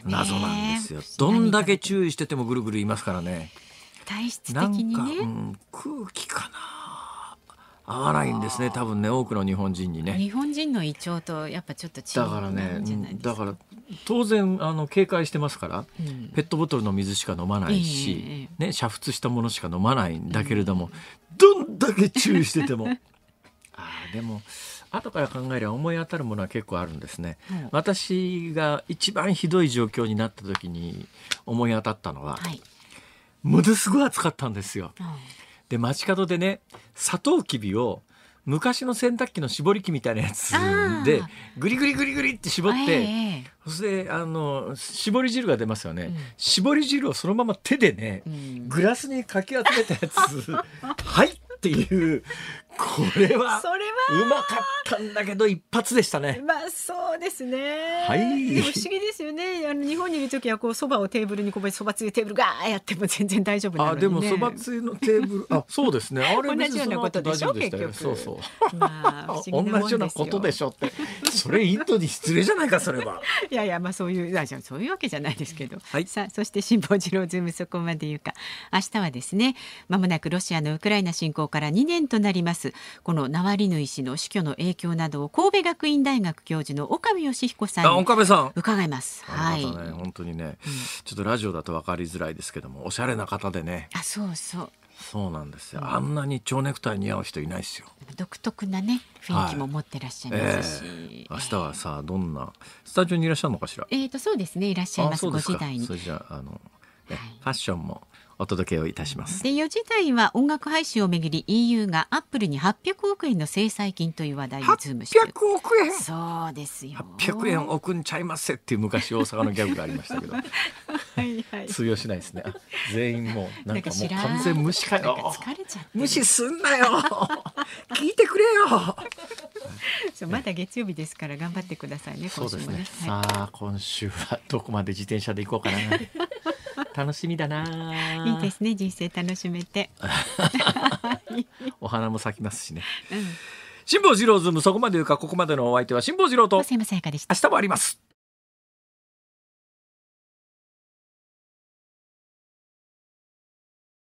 謎なんですよ。どんだけ注意しててもぐるぐる言いますからね。体質的なんか、にね。うん、空気かな合わないんですね多分ね多くの日本人にね。日本人の胃腸とやっぱちょっと違だうからね。だから当然あの警戒してますから、うんペットボトルの水しか飲まないし、えね煮沸したものしか飲まないんだけれども、どんだけ注意してても あーでも後から考えれば思い当たるものは結構あるんですね。うん私が一番ひどい状況になった時に思い当たったのは、はい。ものすごい暑かったんですよ。うんで街角でねサトウキビを昔の洗濯機の絞り器みたいなやつでグリグリグリグリって絞って、ええ。そしてあの絞り汁が出ますよね、うん。絞り汁をそのまま手でね、うん。グラスにかき集めたやつ はいっていうこれはそれは。うまかったんだけど一発でしたね。まあそうですね。はい。不思議ですよね。あの日本にいる時はこうそばをテーブルにこぼしそばつゆテーブルガーやっても全然大丈夫なのにね。あでもそばつゆのテーブルあ そうですね。あれ同じようなことでしょ？別にそう局そう。まあ同じようなことでしょ？って。それインドに失礼じゃないかそれは。いやいやまあそういうあじゃあそういうわけじゃないですけど、はい。さあそして辛坊治郎ズームそこまで言うか。明日はですねまもなくロシアのウクライナ侵攻から2年となりますこのナワリヌイ氏の死去の影響などを神戸学院大学教授の岡部義彦さあんに岡部さん。伺います。はい。ね本当にね、ちょっとラジオだと分かりづらいですけどもおしゃれな方でね。あそうそう。そうなんですよ、あんなに蝶ネクタイ似合う人いないですよ。独特なね雰囲気も持ってらっしゃいますし、ええ。明日はさあどんなスタジオにいらっしゃるのかしら？えーとそうですね。いらっしゃいます。5あそうですか。時台に。それじゃああの、ねファッションもお届けをいたします。で4時台は音楽配信をめぐり EU がアップルに800億円の制裁金という話題にズームしてる。800億円そうですよ。800円置くんちゃいますせっていう昔大阪のギャグがありましたけど。はいはい。通用しないですね。あ全員もうなんかもう完全無視かよ。疲れちゃって無視すんなよ。聞いてくれよ。そうまだ月曜日ですから頑張ってくださいねそうですね。今週もね。さあ今週はどこまで自転車で行こうかな。楽しみだな。はい、いいですね人生楽しめて、お花も咲きますしね。うん、辛坊治郎ズームそこまで言うかここまでのお相手は辛坊治郎と明日もあります。